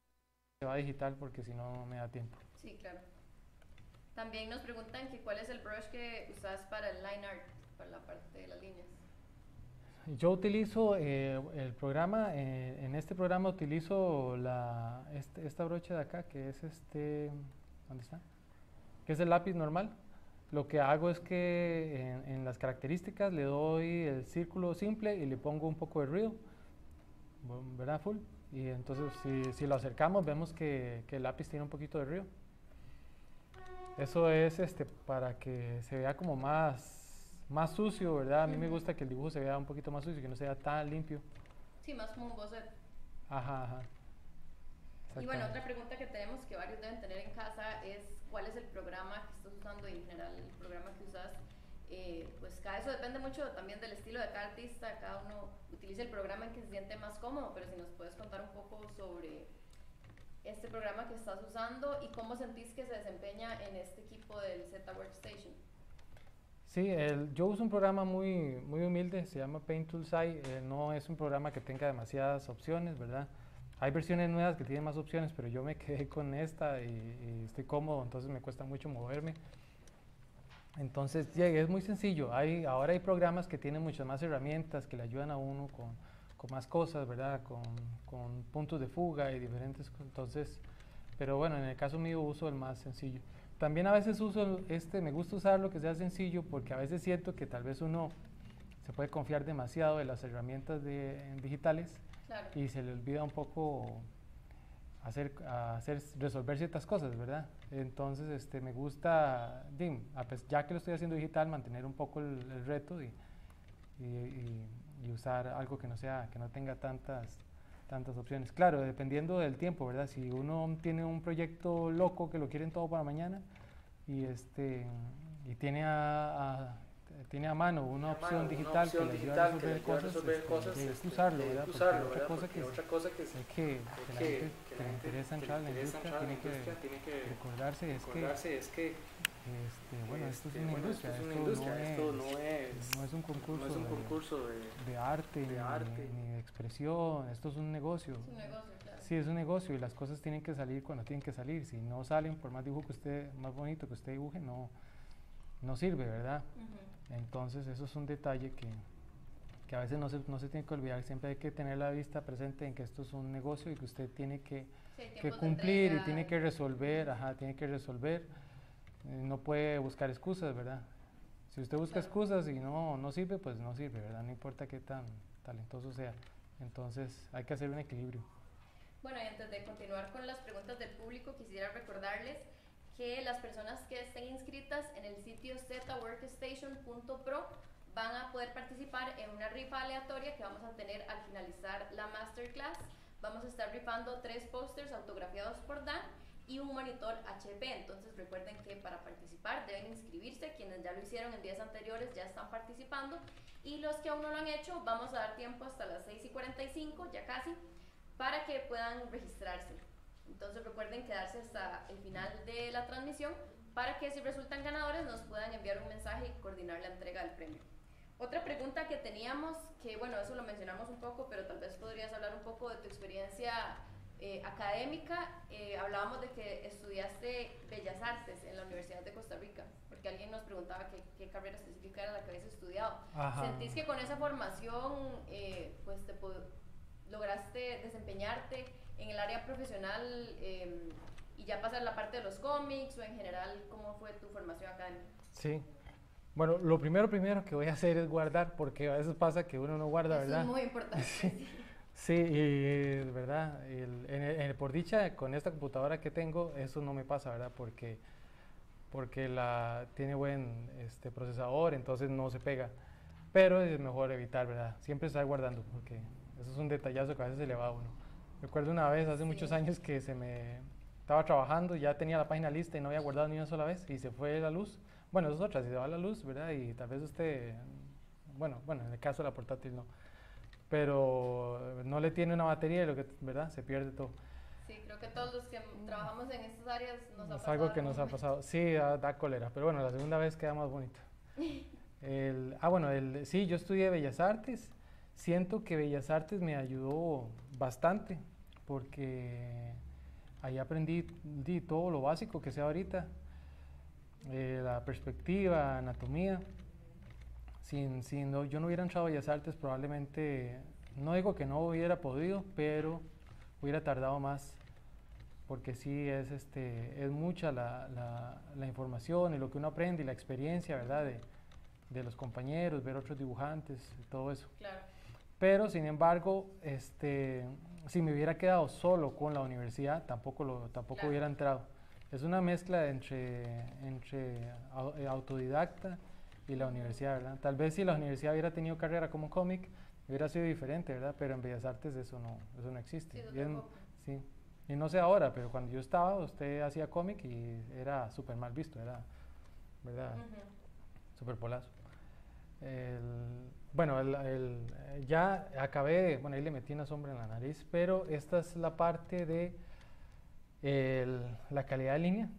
se va digital porque si no no me da tiempo. Sí, claro. También nos preguntan que cuál es el brush que usas para el line art, para la parte de las líneas. Yo utilizo eh, el programa, eh, en este programa utilizo la, este- esta brocha de acá, que es este, ¿dónde está? Que es el lápiz normal. Lo que hago es que en, en las características le doy el círculo simple y le pongo un poco de ruido, ¿verdad? Full. Y entonces si, si lo acercamos vemos que, que el lápiz tiene un poquito de ruido. Eso es este, para que se vea como más, más sucio, ¿verdad? A mí me Ujú. gusta que el dibujo se vea un poquito más sucio, que no se vea tan limpio. Sí, más como un boceto. Ajá, ajá. Y bueno, otra pregunta que tenemos que varios deben tener en casa es cuál es el programa que estás usando y en general el programa que usas. Eh, pues cada eso depende mucho también del estilo de cada artista, cada uno utiliza el programa en que se siente más cómodo, pero si nos puedes contar un poco sobre este programa que estás usando y cómo sentís que se desempeña en este equipo del Z Workstation. Sí, el- yo uso un programa muy, muy humilde, se llama Paint Toolsai. eh, no es un programa que tenga demasiadas opciones, ¿verdad? Hay versiones nuevas que tienen más opciones, pero yo me quedé con esta y, y estoy cómodo, entonces me cuesta mucho moverme. Entonces, ya, es muy sencillo. Hay, ahora hay programas que tienen muchas más herramientas que le ayudan a uno con, con más cosas, ¿verdad? Con, con puntos de fuga y diferentes. Entonces, pero bueno, en el caso mío uso el más sencillo. también a veces uso este, me gusta usarlo que sea sencillo porque a veces siento que tal vez uno se puede confiar demasiado de las herramientas de- digitales Y se le olvida un poco hacer, hacer resolver ciertas cosas, ¿verdad? Entonces, este, me gusta, ya que lo estoy haciendo digital, mantener un poco el, reto y, usar algo que no sea, que no tenga tantas, tantas opciones. Claro, dependiendo del tiempo, ¿verdad? Si uno tiene un proyecto loco que lo quieren todo para mañana y este y tiene a- tiene a mano una opción mano, una digital opción que le ayuda a digital que le resolver ayuda a cosas, resolver este, cosas, hay que este, usarlo, ¿verdad? Porque usarlo, otra cosa Porque que otra cosa que hay que, la gente le interesa entrar en la industria tiene que industria tiene que recordarse es que recordarse es que este, bueno, esto es este, una bueno, industria, esto es una esto industria, no esto es, no es no es un concurso, no es un de- concurso de, de arte, de ni, arte. ni de expresión, esto es un negocio. Es un negocio, claro. Sí, es un negocio y las cosas tienen que salir cuando tienen que salir. Si no salen, por más dibujo que usted, más bonito que usted dibuje, no, no sirve, ¿verdad? Ujú. Entonces eso es un detalle que, que a veces no se, no se tiene que olvidar. Siempre hay que tener la vista presente en que esto es un negocio y que usted tiene que, Sí, que cumplir y tiene que resolver, ajá, tiene que resolver. Eh, no puede buscar excusas, ¿verdad? Si usted busca Claro. excusas y no, no sirve, pues no sirve, ¿verdad? No importa qué tan talentoso sea. Entonces hay que hacer un equilibrio. Bueno, y antes de continuar con las preguntas del público, quisiera recordarles que las personas que estén inscritas en el sitio zworkstation.pro van a poder participar en una rifa aleatoria que vamos a tener al finalizar la masterclass. Vamos a estar rifando tres pósters autografiados por Dan y un monitor HP. Entonces recuerden que para participar deben inscribirse. Quienes ya lo hicieron en días anteriores ya están participando. Y los que aún no lo han hecho, vamos a dar tiempo hasta las 6 y 45, ya casi, para que puedan registrarse. Entonces recuerden quedarse hasta el final de la transmisión para que si resultan ganadores nos puedan enviar un mensaje y coordinar la entrega del premio. Otra pregunta que teníamos, que bueno, eso lo mencionamos un poco, pero tal vez podrías hablar un poco de tu experiencia eh, académica. Eh, hablábamos de que estudiaste Bellas Artes en la Universidad de Costa Rica, porque alguien nos preguntaba qué, qué carrera específica era la que habías estudiado. Ajá. ¿Sentís que con esa formación eh, pues te lograste desempeñarte en el área profesional eh, y ya pasar la parte de los cómics o en general cómo fue tu formación académica? Sí. Bueno, lo primero, primero que voy a hacer es guardar, porque a veces pasa que uno no guarda, Eso ¿verdad? es muy importante. sí. Sí, y verdad, el- en el- en el- por dicha, con esta computadora que tengo, eso no me pasa, ¿verdad? Porque, porque la, tiene buen este, procesador, entonces no se pega. Pero es mejor evitar, ¿verdad? Siempre estar guardando, porque eso es un detallazo que a veces se le va a uno. Recuerdo una vez, hace muchos Sí. años, que se me estaba trabajando, ya tenía la página lista y no había guardado ni una sola vez, y se fue la luz. Bueno, eso es otra, si se va la luz, ¿verdad? Y tal vez usted, bueno, bueno, en el caso de la portátil no pero no le tiene una batería y lo que, ¿verdad? Se pierde todo. Sí, creo que todos los que trabajamos en estas áreas nos ha es pasado. algo que nos ha pasado. Sí, da, da cólera, pero bueno, la segunda vez queda más bonito. El- ah, bueno, el, sí, yo estudié Bellas Artes. Siento que Bellas Artes me ayudó bastante porque ahí aprendí di, todo lo básico que sé ahorita. Eh, la perspectiva, anatomía. Sin, sin, no- yo no hubiera entrado a Bellas Artes, probablemente, no digo que no hubiera podido, pero hubiera tardado más, porque sí es, este, es mucha la, la- la información y lo que uno aprende y la experiencia, ¿verdad? De, de los compañeros, ver otros dibujantes todo eso. Claro. Pero, sin embargo, este, si me hubiera quedado solo con la universidad, tampoco, lo, tampoco Claro. hubiera entrado. Es una mezcla entre, entre eh, autodidacta y la universidad, ¿verdad? Tal vez si la universidad hubiera tenido carrera como cómic, hubiera sido diferente, ¿verdad? Pero en Bellas Artes eso no, eso no existe. Sí, Y sí. Y no sé ahora, pero cuando yo estaba, usted hacía cómic y era súper mal visto, era, ¿verdad? Ujú. Super polazo. El- bueno, el- el, eh, ya acabé, bueno, ahí le metí una sombra en la nariz, pero esta es la parte de el- la calidad de línea,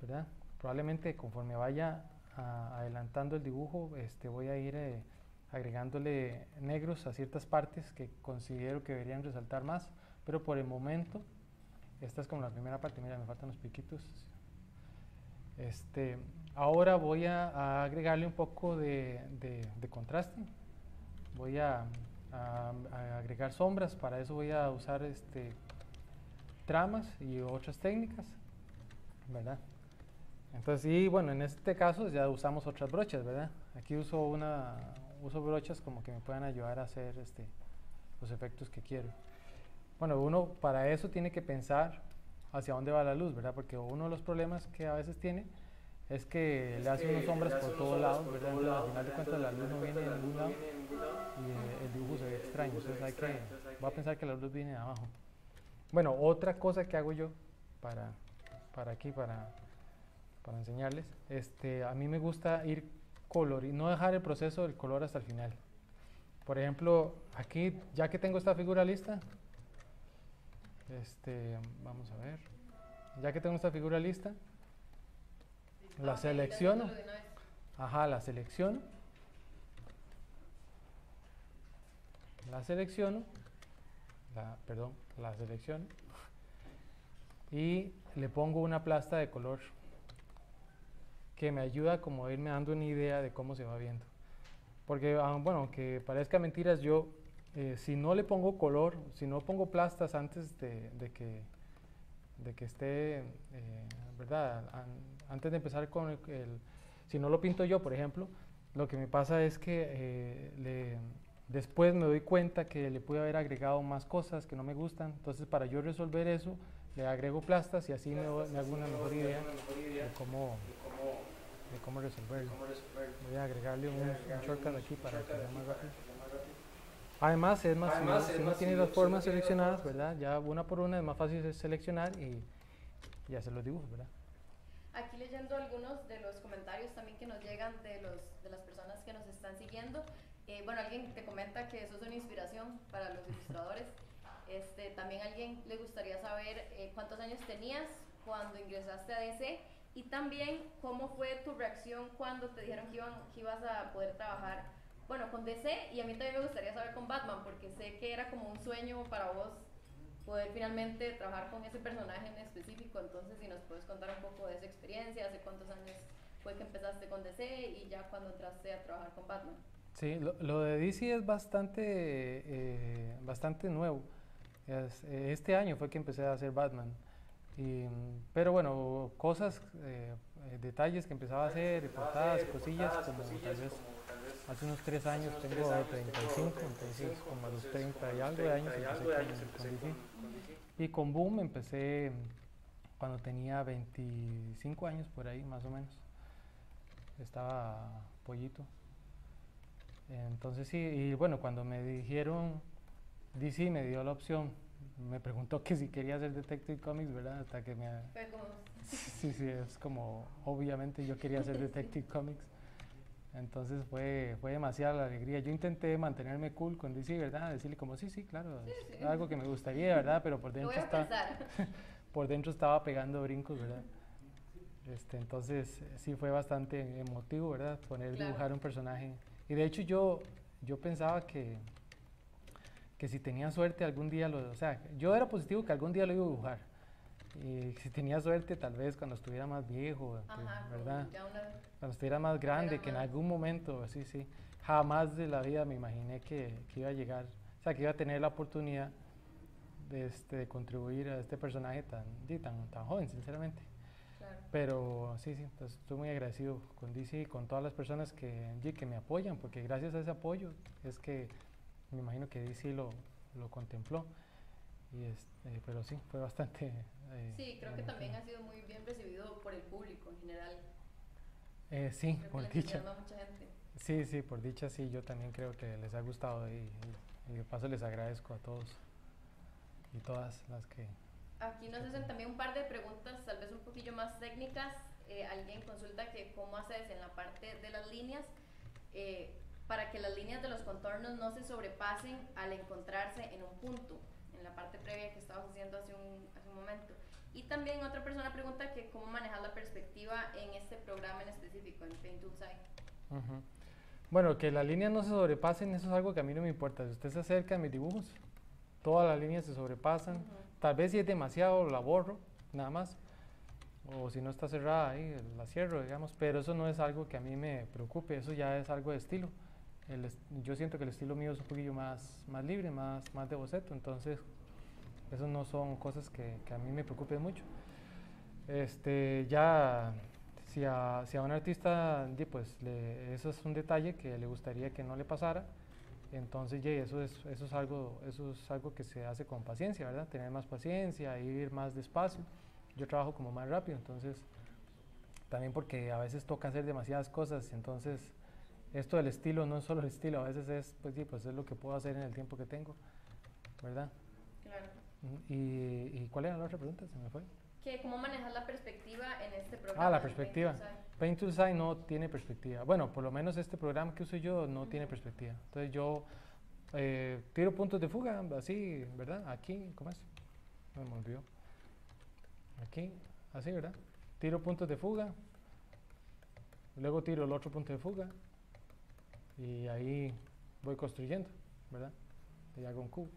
¿verdad? Probablemente conforme vaya a- adelantando el dibujo, este, voy a ir eh, agregándole negros a ciertas partes que considero que deberían resaltar más, pero por el momento, esta es como la primera parte, mira, me faltan los piquitos, este, ahora voy a, a agregarle un poco de, de- de contraste. Voy a, a- a agregar sombras, para eso voy a usar este, tramas y otras técnicas, ¿verdad? Entonces, y bueno, en este caso ya usamos otras brochas, ¿verdad? Aquí uso una, uso brochas como que me puedan ayudar a hacer este, los efectos que quiero. Bueno, uno para eso tiene que pensar hacia dónde va la luz, ¿verdad? Porque uno de los problemas que a veces tiene es que le hace unas sombras por todos lados, ¿verdad? Entonces, al final de cuentas la luz no viene de ningún lado y eh, el dibujo se ve extraño. Entonces hay que, va a pensar que la luz viene de abajo. Bueno, otra cosa que hago yo para, para aquí, para, para enseñarles, este, a mí me gusta ir color y no dejar el proceso del color hasta el final. Por ejemplo, aquí, ya que tengo esta figura lista, este, vamos a ver, ya que tengo esta figura lista, la selecciono, ajá, la selecciono, la selecciono, la, perdón, la selecciono. Y le pongo una plasta de color que me ayuda como a irme dando una idea de cómo se va viendo. Porque, ah, bueno, aunque parezca mentiras, yo eh, si no le pongo color, si no pongo plastas antes de, que, de que esté, eh, ¿verdad? Antes de empezar con el, si no lo pinto yo, por ejemplo, lo que me pasa es que eh, después me doy cuenta que le pude haber agregado más cosas que no me gustan, entonces para yo resolver eso, le agrego plastas y así me, me hago una mejor idea de cómo, de cómo resolverlo. Voy a agregarle un, un shortcut aquí para que sea más rápido. Además, es más, si, uno tiene las formas seleccionadas, ¿verdad? Ya una por una es más fácil seleccionar y, y hacer los dibujos, ¿verdad? Aquí leyendo algunos de los comentarios también que nos llegan de, los, de las personas que nos están siguiendo. Eh, bueno, alguien te comenta que eso es una inspiración para los ilustradores. Este, también alguien le gustaría saber eh, cuántos años tenías cuando ingresaste a DC y también cómo fue tu reacción cuando te dijeron que, iban, que ibas a poder trabajar, bueno, con DC y a mí también me gustaría saber con Batman porque sé que era como un sueño para vos poder finalmente trabajar con ese personaje en específico. Entonces, si nos puedes contar un poco de esa experiencia, hace cuántos años fue que empezaste con DC y ya cuando entraste a trabajar con Batman. Sí, lo, de DC es bastante, eh, bastante nuevo. este año fue que empecé a hacer Batman. Y, pero bueno, cosas, eh, detalles que empezaba a hacer, portadas, cosillas, como tal vez hace unos tres años, tengo 35, entonces como a los 30 y algo de años empecé con, con DC. Y con Boom empecé cuando tenía 25 años por ahí, más o menos. Estaba pollito. Entonces sí, y bueno, cuando me dijeron, DC me dio la opción, me preguntó que si quería hacer Detective Comics, ¿verdad? Hasta que me... Sí, sí, es como, obviamente yo quería hacer Detective Comics. Entonces fue, fue demasiada la alegría. Yo intenté mantenerme cool con DC, ¿verdad? Decirle como, sí, sí, claro, es algo que me gustaría, ¿verdad? Pero por dentro, está, por dentro estaba pegando brincos, ¿verdad? Este, entonces sí fue bastante emotivo, ¿verdad? Poner, dibujar un personaje. Y de hecho yo, yo pensaba que, que si tenía suerte algún día lo... O sea, yo era positivo que algún día lo iba a dibujar y si tenía suerte, tal vez cuando estuviera más viejo, ¿verdad? Cuando estuviera más grande, que en algún momento, sí, sí. Jamás de la vida me imaginé que, que, iba a llegar, o sea, que iba a tener la oportunidad de, este, contribuir a este personaje tan, tan, tan joven, sinceramente. Pero sí, sí, pues, estoy muy agradecido con DC y con todas las personas que, que me apoyan, porque gracias a ese apoyo es que me imagino que DC lo, lo contempló. Y este, pero sí, fue bastante eh, sí, creo que también ha sido muy bien recibido por el público en general. Eh, sí, por dicha. Sí, sí, por dicha sí, yo también creo que les ha gustado y, de paso les agradezco a todos y todas las que... Aquí nos hacen también un par de preguntas, tal vez un poquillo más técnicas. Eh, alguien consulta que cómo haces en la parte de las líneas para que las líneas de los contornos no se sobrepasen al encontrarse en un punto, en la parte previa que estabas haciendo hace un, hace un momento. Y también otra persona pregunta que cómo manejar la perspectiva en este programa en específico, en Paint Tool Bueno, que las líneas no se sobrepasen, eso es algo que a mí no me importa. Si usted se acerca a mis dibujos, todas las líneas se sobrepasan. Tal vez si es demasiado, la borro, nada más. O si no está cerrada ahí, la cierro, digamos. Pero eso no es algo que a mí me preocupe, eso ya es algo de estilo. Yo siento que el estilo mío es un poquillo más, más libre, más, más de boceto. Entonces, eso no son cosas que, que, a mí me preocupen mucho. Este, ya si a, si a un artista, pues, le- eso es un detalle que le gustaría que no le pasara, entonces, ye, eso es, eso es algo, eso es algo que se hace con paciencia, ¿verdad? Tener más paciencia, ir más despacio. Yo trabajo como más rápido, entonces, también porque a veces toca hacer demasiadas cosas, entonces, esto del estilo no es solo el estilo, a veces es, pues, sí, pues es lo que puedo hacer en el tiempo que tengo, ¿verdad? Claro. Mm, ¿Y, y cuál era la otra pregunta? Se me fue. Que ¿Cómo manejas la perspectiva en este programa? Ah, la perspectiva. Paint to Design? No tiene perspectiva. Bueno, por lo menos este programa que uso yo no tiene perspectiva. Entonces yo eh, tiro puntos de fuga, así, ¿verdad? Aquí, ¿cómo es? No me olvidó. Aquí, así, ¿verdad? Tiro puntos de fuga. Luego tiro el otro punto de fuga. Y ahí voy construyendo, ¿verdad? Y hago un cubo.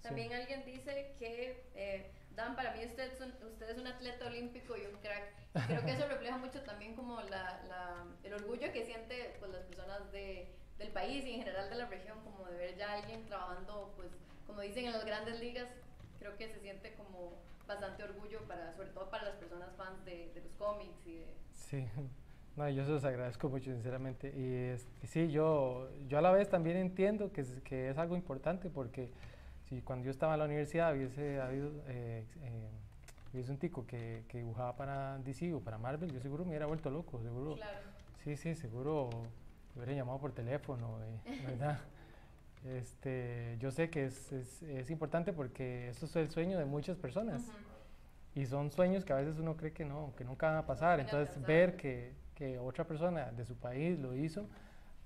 Sí. También alguien dice que, eh, Dan, para mí usted es, un, usted es un atleta olímpico y un crack. Creo que eso refleja mucho también como la, la- el orgullo que siente pues, las personas de, del país y en general de la región, como de ver ya a alguien trabajando, pues, como dicen en las grandes ligas, creo que se siente como bastante orgullo, para, sobre todo para las personas fans de, de los cómics y de... Sí, no, yo se los agradezco mucho, sinceramente. Y, es- y sí, yo, yo a la vez también entiendo que es, que es algo importante porque si cuando yo estaba en la universidad hubiese habido eh, eh, hubiese un tico que, que dibujaba para DC o para Marvel, yo seguro me hubiera vuelto loco, seguro. Claro. Sí, sí, seguro me hubiera llamado por teléfono, eh, ¿verdad? Este, yo sé que es, es, es importante porque eso es el sueño de muchas personas. Ujú. Y son sueños que a veces uno cree que no, que nunca van a pasar. Entonces, ver que, que otra persona de su país lo hizo,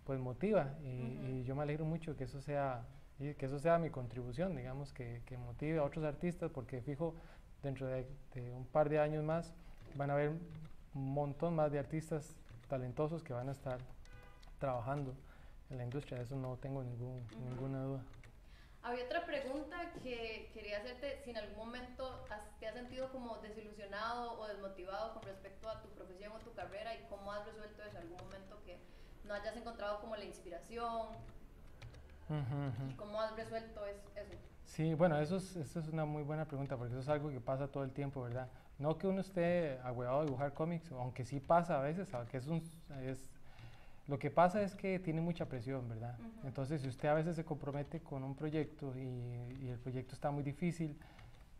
pues motiva. Y, y yo me alegro mucho que eso sea, que eso sea mi contribución, digamos, que, que motive a otros artistas, porque fijo, dentro de, de un par de años más van a haber un montón más de artistas talentosos que van a estar trabajando en la industria. Eso no tengo ningún, ninguna duda. Había otra pregunta que quería hacerte, si en algún momento has- te has sentido como desilusionado o desmotivado con respecto a tu profesión o tu carrera y cómo has resuelto eso, algún momento que no hayas encontrado como la inspiración Ujú, ujú. y cómo has resuelto es- eso. Sí, bueno, eso es, eso es una muy buena pregunta porque eso es algo que pasa todo el tiempo, ¿verdad? No que uno esté agüevado de dibujar cómics, aunque sí pasa a veces, que es un, es, lo que pasa es que tiene mucha presión, ¿verdad? Entonces, si usted a veces se compromete con un proyecto y, y el proyecto está muy difícil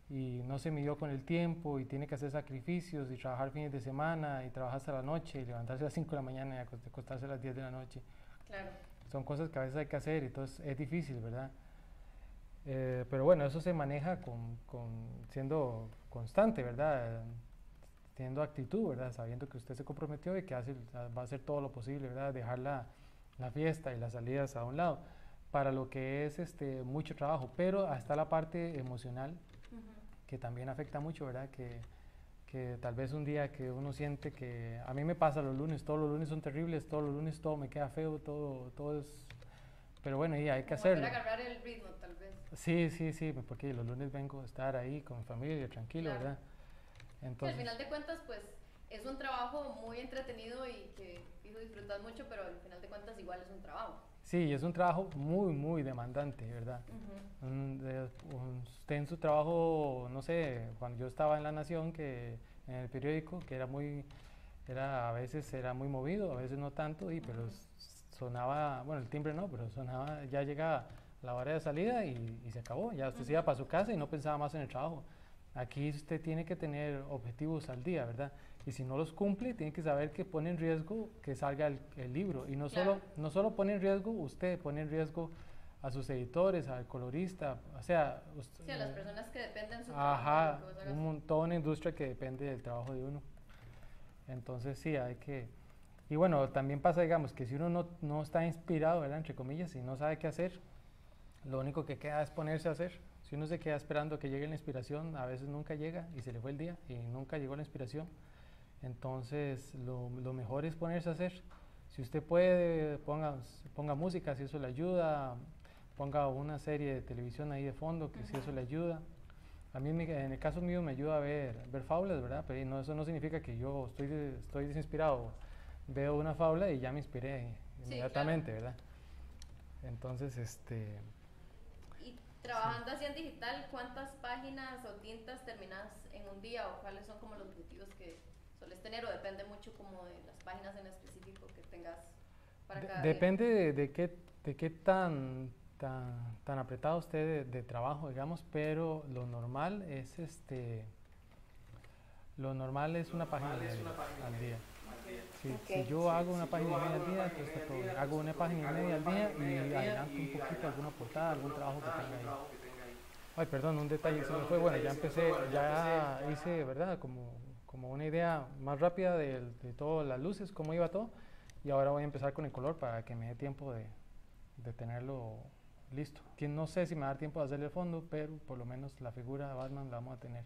y no se midió con el tiempo y tiene que hacer sacrificios y trabajar fines de semana y trabajar hasta la noche y levantarse a las 5 de la mañana y acost- acostarse a las 10 de la noche, Claro. son cosas que a veces hay que hacer, entonces es difícil, ¿verdad? Eh, pero bueno, eso se maneja con, con siendo constante, ¿verdad? Teniendo actitud, ¿verdad? Sabiendo que usted se comprometió y que hace, va a hacer todo lo posible, ¿verdad? Dejar la, la fiesta y las salidas a un lado para lo que es este, mucho trabajo, pero hasta la parte emocional Ujú. que también afecta mucho, ¿verdad? Que, que tal vez un día que uno siente que a mí me pasa los lunes, todos los lunes son terribles, todos los lunes todo me queda feo, todo, todo es... Pero bueno, y hay que Como hacerlo. agarrar el ritmo tal vez. Sí, sí, sí, porque los lunes vengo a estar ahí con mi familia, tranquilo, Claro. ¿verdad? Entonces, al final de cuentas pues es un trabajo muy entretenido y que fijo, disfrutas mucho, pero al final de cuentas igual es un trabajo. sí, es un trabajo muy, muy demandante, ¿verdad? Un- de- un- usted en su trabajo, no sé, cuando yo estaba en La Nación, que en el periódico, que era muy, era, a veces era muy movido, a veces no tanto, y, pero s- sonaba, bueno, el timbre no, pero sonaba, ya llegaba la hora de salida y, y se acabó, ya usted se iba para su casa y no pensaba más en el trabajo. Aquí usted tiene que tener objetivos al día, ¿verdad? Y si no los cumple, tiene que saber que pone en riesgo que salga el, el libro. Y no, Claro. solo, no solo pone en riesgo usted, pone en riesgo a sus editores, al colorista, o sea... usted- Sí, a las personas que dependen de su Ajá, trabajo. de hagas. un montón, una industria que depende del trabajo de uno. Entonces sí, hay que... Y bueno, también pasa, digamos, que si uno no, no está inspirado, ¿verdad? Entre comillas, y no sabe qué hacer, lo único que queda es ponerse a hacer. Si uno se queda esperando que llegue la inspiración, a veces nunca llega y se le fue el día y nunca llegó la inspiración. Entonces, lo, lo mejor es ponerse a hacer. Si usted puede, ponga, ponga música, si eso le ayuda, ponga una serie de televisión ahí de fondo, que si eso le ayuda. A mí, en el caso mío, me ayuda a ver, ver fábulas, ¿verdad? Pero no, eso no significa que yo estoy, estoy desinspirado. Veo una fábula y ya me inspiré claro. inmediatamente, ¿verdad? Entonces, este... Trabajando así en digital, ¿cuántas páginas o tintas terminas en un día o cuáles son como los objetivos que sueles tener o depende mucho como de las páginas en específico que tengas para De- cada día? depende de, de qué, de qué tan, tan, tan apretado esté de, de trabajo, digamos, pero lo normal es este lo normal es una página al día. Si, si Ok. yo hago una página y media al día, está todo bien. hago una página y media al día y adelanto un poquito alguna portada, algún trabajo que tenga ahí. Ay, perdón, un detalle se me fue. Bueno, ya empecé, ya hice, ¿verdad? Como, como una idea más rápida de, de todas las luces, cómo iba todo. Y ahora voy a empezar con el color para que me dé tiempo de, de tenerlo listo. Que no sé si me va a dar tiempo de hacerle el fondo, pero por lo menos la figura de Batman la vamos a tener.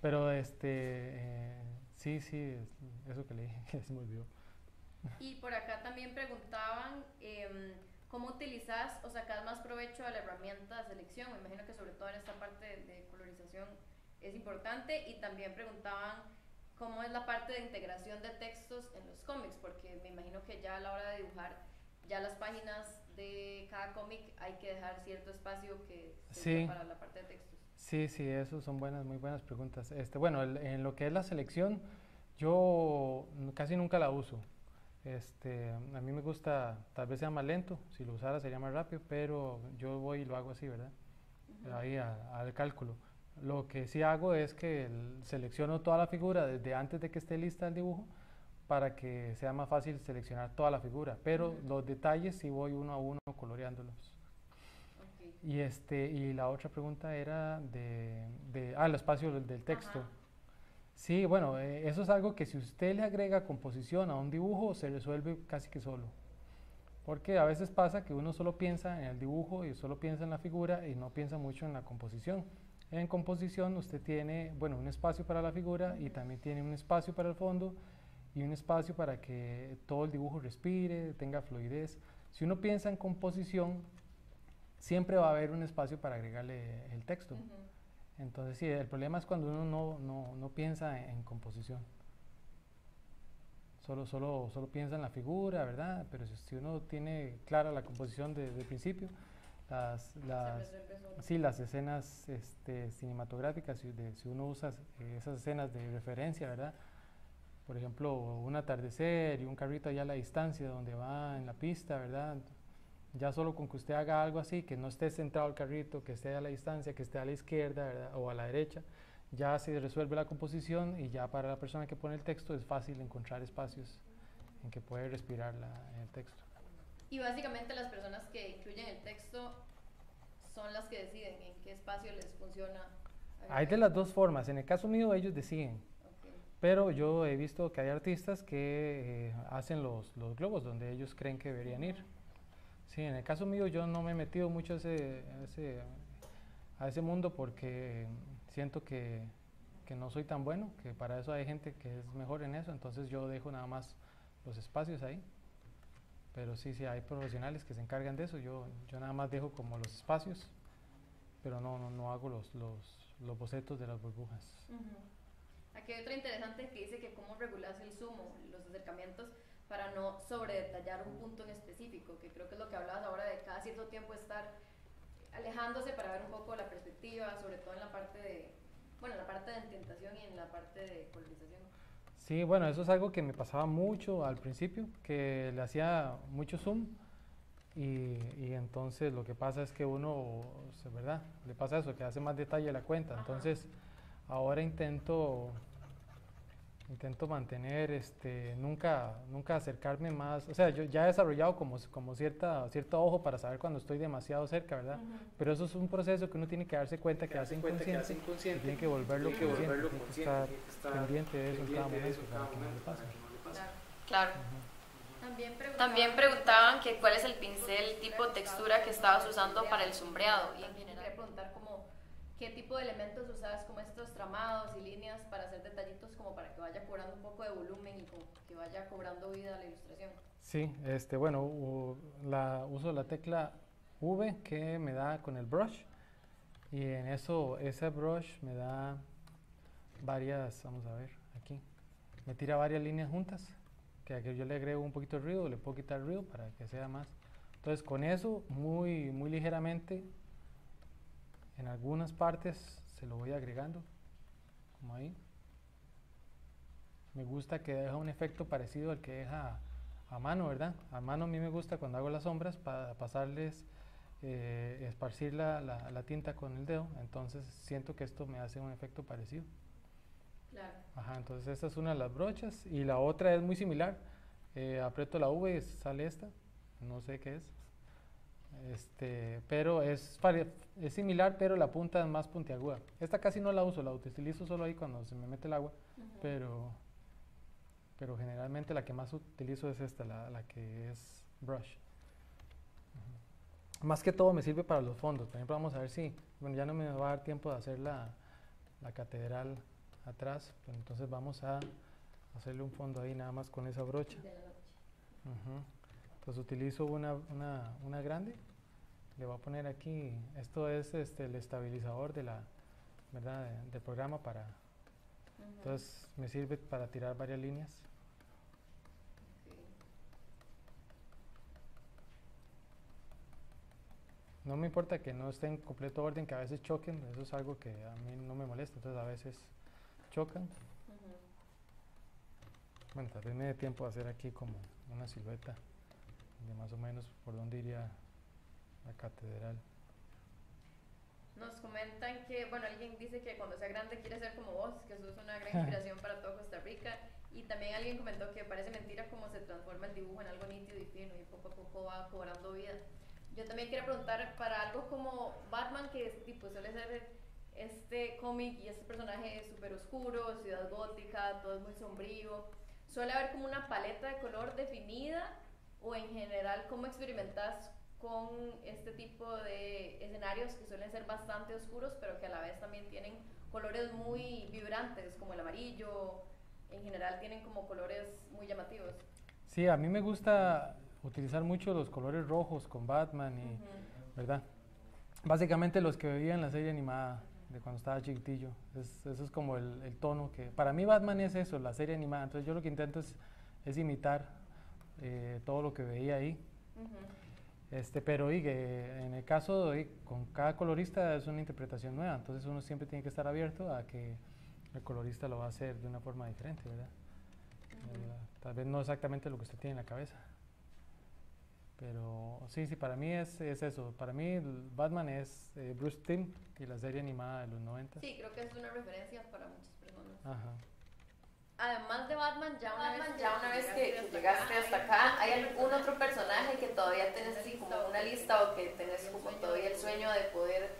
Pero este, eh, sí, sí, es- eso que le dije, se me olvidó. Y por acá también preguntaban em, cómo utilizas o sacas más provecho de la herramienta de selección. Me imagino que sobre todo en esta parte de, de colorización es importante. Y también preguntaban cómo es la parte de integración de textos en los cómics, porque me imagino que ya a la hora de dibujar, ya las páginas de cada cómic hay que dejar cierto espacio que Sí. para la parte de textos. Sí, sí, eso son buenas, muy buenas preguntas. Este, bueno, el- en lo que es la selección, yo casi nunca la uso. Este, a mí me gusta, tal vez sea más lento, si lo usara sería más rápido, pero yo voy y lo hago así, ¿verdad? Ahí a- al cálculo. Lo que sí hago es que el- selecciono toda la figura desde antes de que esté lista el dibujo para que sea más fácil seleccionar toda la figura, pero los detalles sí voy uno a uno coloreándolos. Y, este, y la otra pregunta era de, de ah, el espacio del, del texto. Ajá. Sí, bueno, eh, eso es algo que si usted le agrega composición a un dibujo, se resuelve casi que solo. Porque a veces pasa que uno solo piensa en el dibujo y solo piensa en la figura y no piensa mucho en la composición. En composición usted tiene, bueno, un espacio para la figura y también tiene un espacio para el fondo y un espacio para que todo el dibujo respire, tenga fluidez. Si uno piensa en composición, siempre va a haber un espacio para agregarle el texto. Entonces, sí, el problema es cuando uno no, no, no piensa en, en composición. Solo, solo, solo piensa en la figura, ¿verdad? Pero si, si uno tiene clara la composición desde el principio, las, las, sí, las escenas este, cinematográficas, si, de- si uno usa eh, esas escenas de referencia, ¿verdad? Por ejemplo, un atardecer y un carrito allá a la distancia donde va en la pista, ¿verdad? Ya solo con que usted haga algo así, que no esté centrado el carrito, que esté a la distancia, que esté a la izquierda ¿verdad? o a la derecha, ya se resuelve la composición y ya para la persona que pone el texto es fácil encontrar espacios en que puede respirar la- el texto. Y básicamente las personas que incluyen el texto son las que deciden en qué espacio les funciona. Hay de las dos formas, en el caso mío ellos deciden, pero yo he visto que hay artistas que eh, hacen los, los globos donde ellos creen que deberían ir. Sí, en el caso mío yo no me he metido mucho a ese, a ese, a ese mundo porque siento que, que no soy tan bueno, que para eso hay gente que es mejor en eso, entonces yo dejo nada más los espacios ahí. Pero sí, sí, hay profesionales que se encargan de eso, yo, yo nada más dejo como los espacios, pero no, no, no hago los, los, los bocetos de las burbujas. Aquí hay otra interesante que dice que cómo regulas el zoom o los acercamientos para no sobredetallar un punto en específico, que creo que es lo que hablabas ahora de cada cierto tiempo estar alejándose para ver un poco la perspectiva, sobre todo en la parte de, bueno, en la parte de ambientación y en la parte de colorización. Sí, bueno, eso es algo que me pasaba mucho al principio, que le hacía mucho zoom y, y entonces lo que pasa es que uno, ¿verdad? Le pasa eso, que hace más detalle la cuenta. Ajá. Entonces, ahora intento intento mantener, este, nunca, nunca acercarme más. O sea, yo ya he desarrollado como, como cierta, cierto ojo para saber cuando estoy demasiado cerca, ¿verdad? Pero eso es un proceso que uno tiene que darse cuenta que hace inconsciente. y inconsciente. tiene que volverlo Tiene que consciente, volverlo tiene que consciente, estar que pendiente de eso en cada momento para que no le pase. que. Claro. Claro. También preguntaban, También preguntaban que cuál es el pincel tipo textura que estabas usando para el sombreado y en general. preguntar qué tipo de elementos usabas como estos tramados y líneas para hacer detallitos como para que vaya cobrando un poco de volumen y como que vaya cobrando vida a la ilustración. Sí, este, bueno, la, uso la tecla V que me da con el brush y en eso, ese brush me da varias, vamos a ver, aquí, me tira varias líneas juntas, que aquí yo le agrego un poquito de ruido, le puedo quitar ruido para que sea más. Entonces con eso, muy, muy ligeramente, en algunas partes se lo voy agregando, como ahí. Me gusta que deja un efecto parecido al que deja a mano, ¿verdad? A mano a mí me gusta cuando hago las sombras para pasarles, eh, esparcir la, la- la tinta con el dedo, entonces siento que esto me hace un efecto parecido. Claro. Ajá, entonces esta es una de las brochas y la otra es muy similar. Eh, aprieto la V y sale esta, no sé qué es. Este, pero es, es similar, pero la punta es más puntiaguda. Esta casi no la uso, la utilizo solo ahí cuando se me mete el agua, pero, pero generalmente la que más utilizo es esta, la, la que es brush. Más que todo me sirve para los fondos. Por ejemplo, vamos a ver si, bueno, ya no me va a dar tiempo de hacer la, la catedral atrás, pero entonces vamos a hacerle un fondo ahí nada más con esa brocha. Entonces utilizo una, una, una grande, le voy a poner aquí, esto es este, el estabilizador de la, ¿verdad? de- del programa para, entonces me sirve para tirar varias líneas. No me importa que no esté en completo orden, que a veces choquen, eso es algo que a mí no me molesta, entonces a veces chocan. Ujú. Bueno, tal vez me dé tiempo de hacer aquí como una silueta de más o menos por dónde iría la catedral. Nos comentan que, bueno, alguien dice que cuando sea grande quiere ser como vos, que sos una gran inspiración para todo Costa Rica. Y también alguien comentó que parece mentira cómo se transforma el dibujo en algo nítido y fino y poco a poco va cobrando vida. Yo también quería preguntar para algo como Batman, que es, tipo, suele ser este cómic y este personaje súper oscuro, ciudad gótica, todo es muy sombrío. ¿Suele haber como una paleta de color definida o en general cómo experimentas con este tipo de escenarios que suelen ser bastante oscuros, pero que a la vez también tienen colores muy vibrantes, como el amarillo, en general tienen como colores muy llamativos. Sí, a mí me gusta utilizar mucho los colores rojos con Batman y, Ujú. ¿verdad? Básicamente los que veía en la serie animada de cuando estaba chiquitillo. Es- eso es como el, el tono que... Para mí Batman es eso, la serie animada. Entonces yo lo que intento es, es imitar eh, todo lo que veía ahí. Ujú. Este, pero y en el caso de, con cada colorista es una interpretación nueva, entonces uno siempre tiene que estar abierto a que el colorista lo va a hacer de una forma diferente, ¿verdad? ¿verdad? Tal vez no exactamente lo que usted tiene en la cabeza. Pero sí, sí, para mí es, es eso. Para mí Batman es eh, Bruce Timm y la serie animada de los 90. Sí, creo que es una referencia para muchas personas. Ajá. Además de Batman, ya una Batman, vez, ya una vez que, que llegaste hasta acá, ¿hay algún otro personaje que todavía tenés así como una lista o que tenés como todavía el sueño de poder,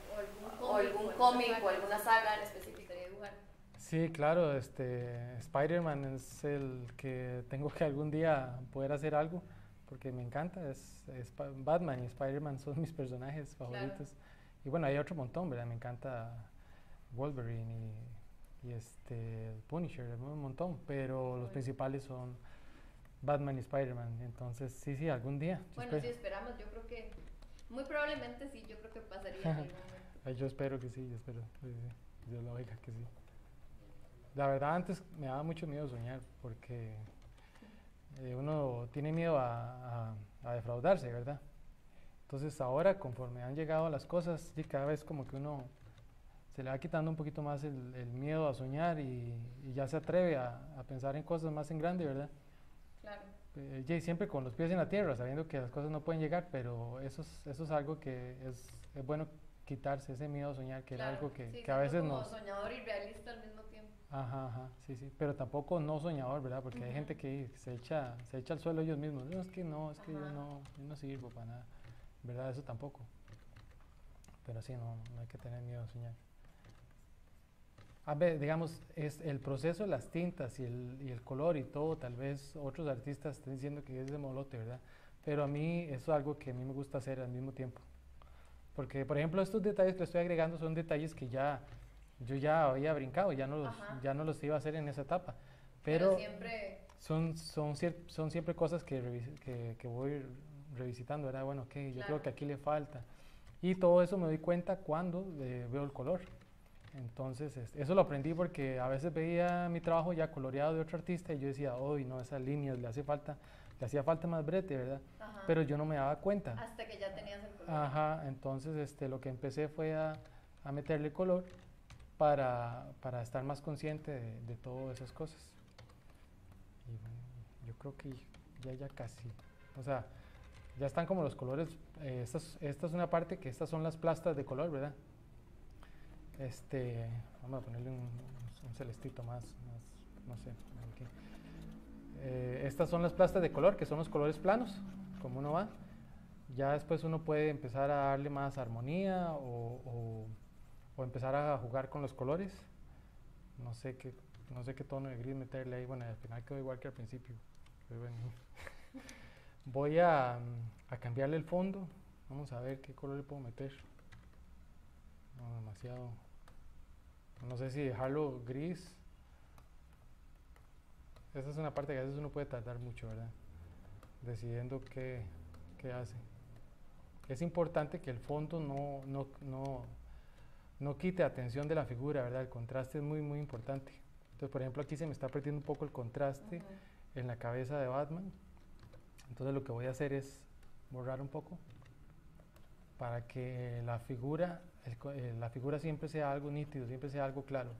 o algún cómic o alguna saga en específico? dibujar? Sí, claro, este, Spider-Man es el que tengo que algún día poder hacer algo, porque me encanta, es, es Batman y Spider-Man son mis personajes favoritos. Y bueno, hay otro montón, ¿verdad? Me encanta Wolverine y, y este, Punisher, un montón, pero los principales son Batman y Spider-Man, entonces sí, sí, algún día. Bueno, espero- sí, esperamos, yo creo que, muy probablemente sí, yo creo que pasaría en algún momento. Ay, yo espero que sí, yo espero, sí, sí, Dios lo oiga que sí. La verdad antes me daba mucho miedo soñar porque eh, uno tiene miedo a, a- a defraudarse, ¿verdad? Entonces ahora conforme han llegado las cosas, y cada vez como que uno se le va quitando un poquito más el, el miedo a soñar y, y ya se atreve a, a pensar en cosas más en grande, ¿verdad? Claro. Eh, y siempre con los pies en la tierra, sabiendo que las cosas no pueden llegar, pero eso es, eso es algo que es, es bueno quitarse ese miedo a soñar, que era claro. algo que, Sí, que a veces como nos... soñador y realista al mismo tiempo. Ajá, ajá, sí, sí, pero tampoco no soñador, ¿verdad? Porque hay gente que se echa, se echa al suelo ellos mismos. No, es que no, es que yo no, yo no sirvo para nada. ¿Verdad? Eso tampoco. Pero sí, no, no hay que tener miedo a soñar. A ver, digamos, es el proceso de las tintas y el, y el color y todo, tal vez otros artistas estén diciendo que es de molote, ¿verdad? Pero a mí eso es algo que a mí me gusta hacer al mismo tiempo. Porque, por ejemplo, estos detalles que estoy agregando son detalles que ya yo ya había brincado, ya no los, Ajá. ya no los iba a hacer en esa etapa. Pero siempre, son, son, son siempre cosas que, revis- que, que voy revisitando, ¿verdad? Bueno, ok, yo Claro. creo que aquí le falta. Y todo eso me doy cuenta cuando eh, veo el color. Entonces, eso lo aprendí porque a veces veía mi trabajo ya coloreado de otro artista y yo decía, uy, no, esas líneas le hace falta, le hacía falta más brete, ¿verdad? ajá, Pero yo no me daba cuenta. hasta que ya tenías el color. Ajá, entonces este, lo que empecé fue a, a meterle color para, para estar más consciente de, de todas esas cosas. Y bueno, yo creo que ya, ya casi. O sea, ya están como los colores. eh, esta, es, esta es una parte que estas son las plastas de color, ¿verdad? Este, vamos a ponerle un, celestito más, no sé. Eh, estas son las plastas de color, que son los colores planos, como uno va. Ya después uno puede empezar a darle más armonía o, empezar a jugar con los colores. No sé qué, no sé qué tono de gris meterle ahí. Bueno, al final quedó igual que al principio. Voy a, a cambiarle el fondo. Vamos a ver qué color le puedo meter. No, demasiado. No sé si dejarlo gris. Esa es una parte que a veces uno puede tardar mucho, ¿verdad? Decidiendo qué, qué hace. Es importante que el fondo no, no, no, no quite atención de la figura, ¿verdad? El contraste es muy, muy importante. Entonces, por ejemplo, aquí se me está perdiendo un poco el contraste Ujú. en la cabeza de Batman. Entonces lo que voy a hacer es borrar un poco para que la figura, el eh, la figura siempre sea algo nítido, siempre sea algo claro.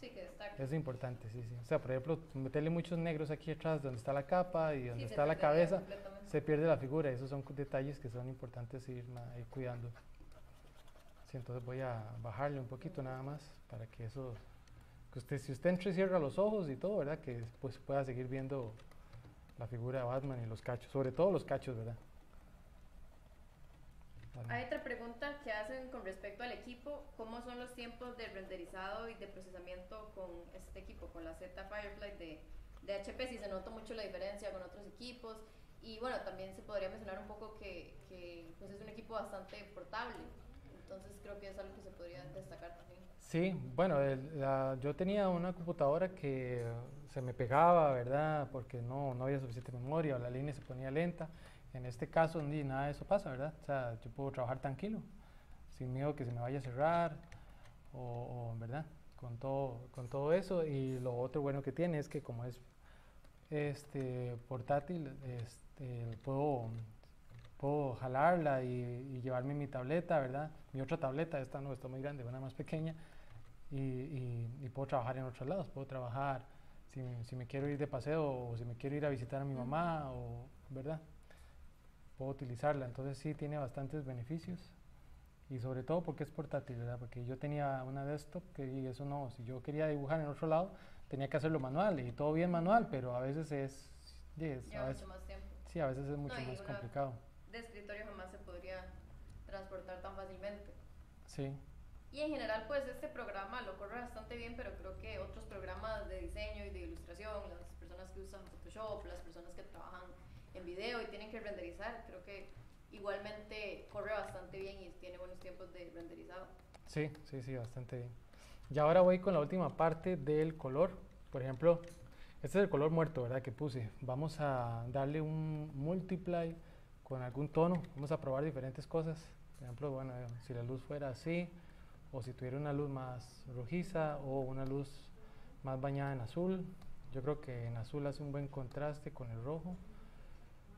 Sí, que destaca. Eso es importante, sí, sí. O sea, por ejemplo, meterle muchos negros aquí atrás donde está la capa y donde Sí, está la cabeza, se pierde la figura. Esos son detalles que son importantes ir, ir cuidando. Sí, entonces voy a bajarle un poquito nada más para que eso, que usted, si usted entrecierra los ojos y todo, ¿verdad? Que pues pueda seguir viendo la figura de Batman y los cachos, sobre todo los cachos, ¿verdad? Hay otra pregunta que hacen con respecto al equipo. ¿Cómo son los tiempos de renderizado y de procesamiento con este equipo, con la Z Firefly de, de HP? Si se nota mucho la diferencia con otros equipos. Y bueno, también se podría mencionar un poco que, que pues es un equipo bastante portable. Entonces creo que es algo que se podría destacar también. Sí, bueno, el- la- yo tenía una computadora que se me pegaba, ¿verdad? Porque no, no había suficiente memoria o la línea se ponía lenta. En este caso, ni nada de eso pasa, ¿verdad? O sea, yo puedo trabajar tranquilo, sin miedo que se me vaya a cerrar, o, o, ¿verdad? Con todo, con todo eso. Y lo otro bueno que tiene es que como es este, portátil, este, puedo, puedo jalarla y, y llevarme mi tableta, ¿verdad? Mi otra tableta, esta no está muy grande, una más pequeña, y, y- y puedo trabajar en otros lados, puedo trabajar si, si me quiero ir de paseo o si me quiero ir a visitar a mi mamá, o, ¿verdad? Puedo utilizarla, entonces sí tiene bastantes beneficios. Y sobre todo porque es portátil, ¿verdad? Porque yo tenía una desktop que y eso no, si yo quería dibujar en otro lado, tenía que hacerlo manual y todo bien manual, pero a veces es, es- a Lleva veces, mucho más tiempo. sí, a veces es mucho y más complicado. De escritorio jamás se podría transportar tan fácilmente. Sí, Y en general, pues este programa lo corre bastante bien, pero creo que otros programas de diseño y de ilustración, las personas que usan Photoshop, las personas que trabajan en video y tienen que renderizar, creo que igualmente corre bastante bien y tiene buenos tiempos de renderizado. sí, sí, sí, bastante bien. Y ahora voy con la última parte del color. Por ejemplo, este es el color muerto, ¿verdad? Que puse. Vamos a darle un multiply con algún tono. Vamos a probar diferentes cosas. Por ejemplo, bueno, si la luz fuera así, o si tuviera una luz más rojiza, o una luz más bañada en azul. Yo creo que en azul hace un buen contraste con el rojo.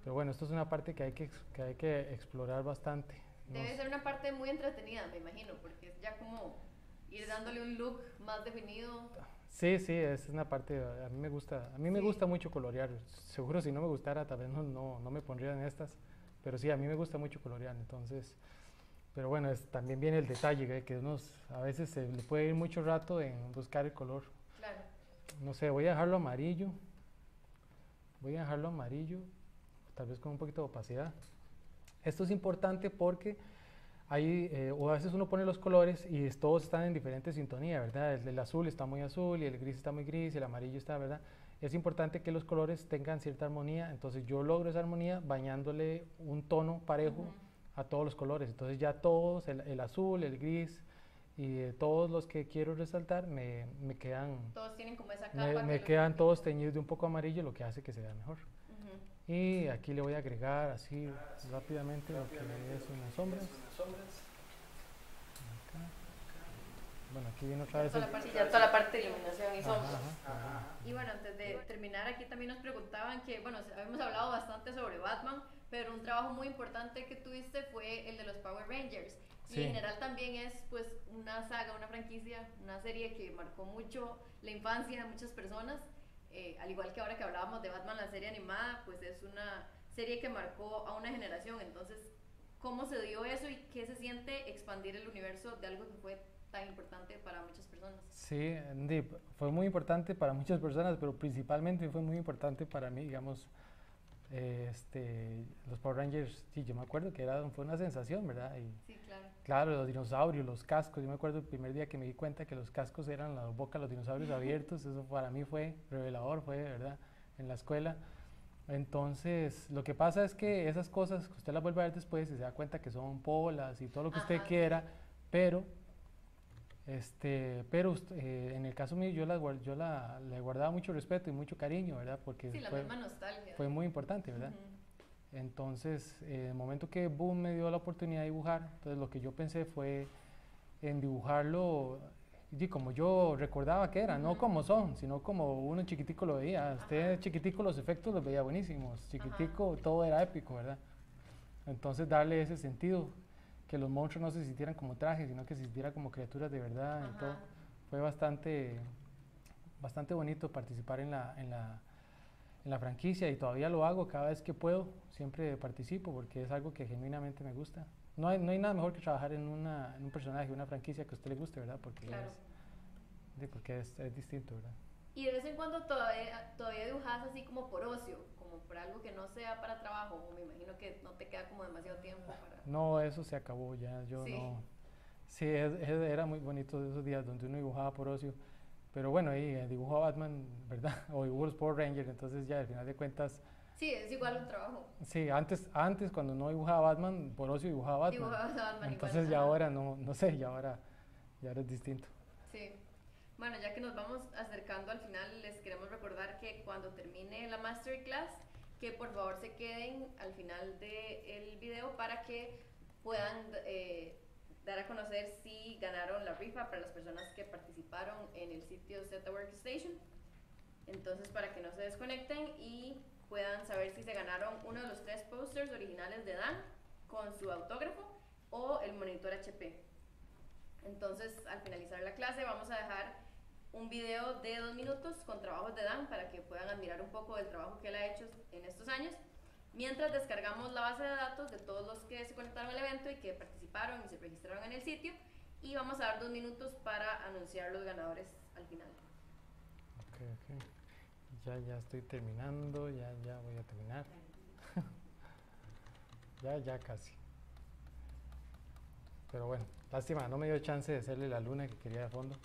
Pero bueno, esto es una parte que hay que, que, hay que explorar bastante. No Debe sé- ser una parte muy entretenida, me imagino, porque es ya como ir dándole un look más definido. Sí, sí, es una parte, a mí me gusta, a mí me Sí. gusta mucho colorear. Seguro si no me gustara tal vez no, no, no me pondría en estas, pero sí, a mí me gusta mucho colorear, entonces, pero bueno, es, también viene el detalle, ¿eh? que unos, a veces se le puede ir mucho rato en buscar el color. Claro. No sé, voy a dejarlo amarillo, voy a dejarlo amarillo, tal vez con un poquito de opacidad. Esto es importante porque hay, eh, o a veces uno pone los colores y todos están en diferente sintonía, ¿verdad? El, el azul está muy azul y el gris está muy gris y el amarillo está, ¿verdad? Es importante que los colores tengan cierta armonía, entonces yo logro esa armonía bañándole un tono parejo Ujú. a todos los colores. Entonces ya todos, el, el azul, el gris y eh, todos los que quiero resaltar me, me quedan Todos tienen como esa capa. me, me quedan todos teñidos de un poco amarillo, lo que hace que se vea mejor. Y aquí le voy a agregar así rápidamente lo que es unas sombras. Acá. bueno, aquí viene otra vez. Toda el- la parte, ya toda la parte de iluminación y sombras. ajá, ajá. Y bueno, antes de terminar, aquí también nos preguntaban que, bueno, habíamos hablado bastante sobre Batman, pero un trabajo muy importante que tuviste fue el de los Power Rangers. Y en general también es pues una saga, una franquicia, una serie que marcó mucho la infancia de muchas personas. Eh, al igual que ahora que hablábamos de Batman, la serie animada, pues es una serie que marcó a una generación. Entonces, ¿cómo se dio eso y qué se siente expandir el universo de algo que fue tan importante para muchas personas? Sí, fue muy importante para muchas personas, pero principalmente fue muy importante para mí, digamos, eh, este, los Power Rangers, sí, yo me acuerdo que era, fue una sensación, ¿verdad? Y Sí, claro. Claro, los dinosaurios, los cascos, yo me acuerdo el primer día que me di cuenta que los cascos eran la boca de los dinosaurios abiertos, eso para mí fue revelador, fue, ¿verdad? En la escuela. Entonces, lo que pasa es que esas cosas, usted las vuelve a ver después y se da cuenta que son polas y todo lo que usted Ajá. quiera, pero este, pero eh, en el caso mío yo, guar- yo la, le guardaba mucho respeto y mucho cariño, ¿verdad? Porque Sí, la fue, misma nostalgia. fue muy importante, ¿verdad? Ujú. Entonces, eh, el momento que Boom me dio la oportunidad de dibujar, entonces lo que yo pensé fue en dibujarlo y como yo recordaba que era, no como son, sino como uno chiquitico lo veía. Usted chiquitico los efectos los veía buenísimos, chiquitico todo era épico, ¿verdad? Entonces darle ese sentido, que los monstruos no se sintieran como trajes, sino que se sintieran como criaturas de verdad y todo. Fue bastante, bastante bonito participar en la, en, la, en la franquicia y todavía lo hago cada vez que puedo, siempre participo porque es algo que genuinamente me gusta. No hay, no hay nada mejor que trabajar en, una, en un personaje, una franquicia que a usted le guste, ¿verdad? Porque, Claro. es, porque es, es distinto, ¿verdad? Y de vez en cuando todavía, todavía dibujas así como por ocio, como por algo que no sea para trabajo, o me imagino que no te queda como demasiado tiempo para... No, eso se acabó ya, yo Sí. no... Sí, es- era muy bonito esos días donde uno dibujaba por ocio, pero bueno, ahí eh, dibujo a Batman, ¿verdad? O dibujo los Power Rangers, entonces ya al final de cuentas Sí, es igual un trabajo. Sí, antes, antes cuando no dibujaba Batman, por ocio dibujaba Batman. Dibujabas a Batman Entonces igual, ya ahora no, no sé, ya ahora, ya ahora es distinto. Sí. Bueno, ya que nos vamos acercando al final, les queremos recordar que cuando termine la masterclass, que por favor se queden al final del video para que puedan eh, dar a conocer si ganaron la rifa para las personas que participaron en el sitio Z Workstation. Entonces, para que no se desconecten y puedan saber si se ganaron uno de los tres posters originales de Dan con su autógrafo o el monitor HP. Entonces, al finalizar la clase, vamos a dejar un video de dos minutos con trabajos de Dan para que puedan admirar un poco del trabajo que él ha hecho en estos años. Mientras descargamos la base de datos de todos los que se conectaron al evento y que participaron y se registraron en el sitio. Y vamos a dar dos minutos para anunciar los ganadores al final. Ok, ok. Ya, ya estoy terminando, ya, ya voy a terminar. ya, ya casi. Pero bueno, lástima, no me dio chance de hacerle la luna que quería de fondo.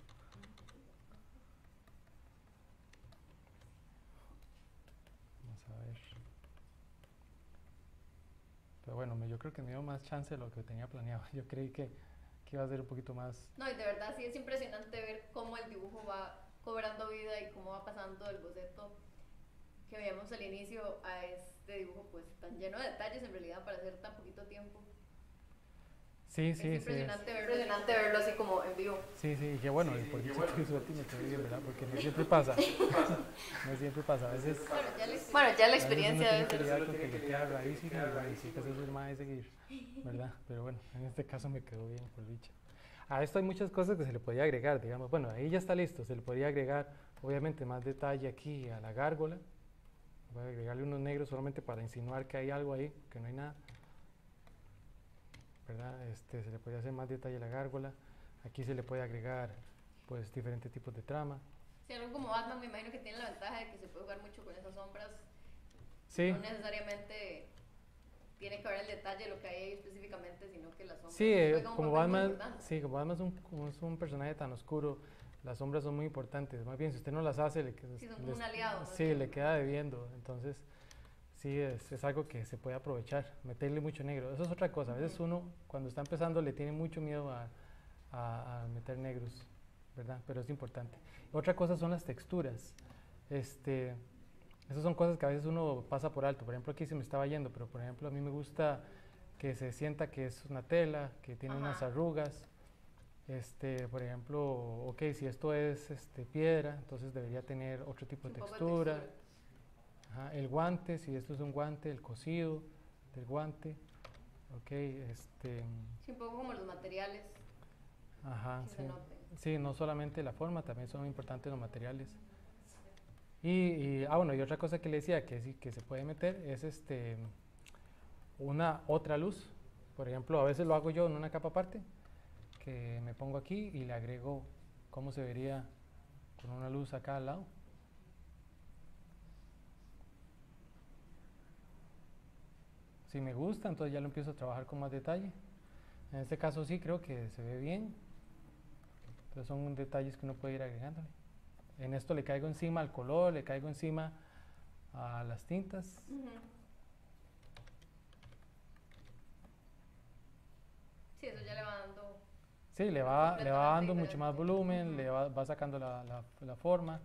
Vamos a ver. Pero bueno, yo creo que me dio más chance de lo que tenía planeado. Yo creí que, iba a ser un poquito más No, y de verdad sí es impresionante ver cómo el dibujo va cobrando vida y cómo va pasando del boceto que veíamos al inicio a este dibujo pues tan lleno de detalles en realidad para hacer tan poquito tiempo. Sí, es sí, sí. impresionante, verlo, impresionante verlo así como en vivo. Sí, sí, que bueno, y por dicho tuve suerte me bien, ¿verdad? Porque no siempre pasa. No siempre pasa. A veces, Bueno, ya la, bueno, ya la a veces uno experiencia tiene que le queda rarísimo y bueno, y sí es más de seguir, ¿verdad? Pero bueno, en este caso me quedó bien, por dicha. A esto hay muchas cosas que se le podía agregar, digamos. Bueno, ahí ya está listo, se le podría agregar, obviamente, más detalle aquí a la gárgola. Voy a agregarle unos negros solamente para insinuar que hay algo ahí, que no hay nada. ¿Verdad? Este, se le podría hacer más detalle a la gárgola. Aquí se le puede agregar, pues, diferentes tipos de trama. Si algo como Batman me imagino que tiene la ventaja de que se puede jugar mucho con esas sombras. Sí, No necesariamente tiene que ver el detalle de lo que hay ahí específicamente, sino que las sombras Sí, eh, como Batman, sí, como Batman es un, como es un personaje tan oscuro, las sombras son muy importantes. Más bien, si usted no las hace, le, Sí, son les- un aliado, sí, le queda debiendo. Entonces, sí, es, es algo que se puede aprovechar, meterle mucho negro. Eso es otra cosa. A veces uno, cuando está empezando, le tiene mucho miedo a, a- a meter negros, ¿verdad? Pero es importante. Otra cosa son las texturas. Este, esas son cosas que a veces uno pasa por alto. Por ejemplo, aquí se me estaba yendo, pero por ejemplo, a mí me gusta que se sienta que es una tela, que tiene unas arrugas. Este, por ejemplo, ok, si esto es este, piedra, entonces debería tener otro tipo de textura. Ajá, el guante, si esto es un guante, el cosido del guante. Ok, este, Sí, un poco como los materiales ajá, sí. Sí, no solamente la forma, también son importantes los materiales. Y, y- ah, bueno, y otra cosa que le decía que sí que se puede meter es este una otra luz. Por ejemplo, a veces lo hago yo en una capa aparte, que me pongo aquí y le agrego cómo se vería con una luz acá al lado. Si me gusta, entonces ya lo empiezo a trabajar con más detalle. En este caso sí creo que se ve bien. Entonces son detalles que uno puede ir agregándole. En esto le caigo encima al color, le caigo encima a las tintas. Sí, eso ya le va dando. Sí, le va, le va dando mucho más volumen, le va, va sacando la, la- la forma,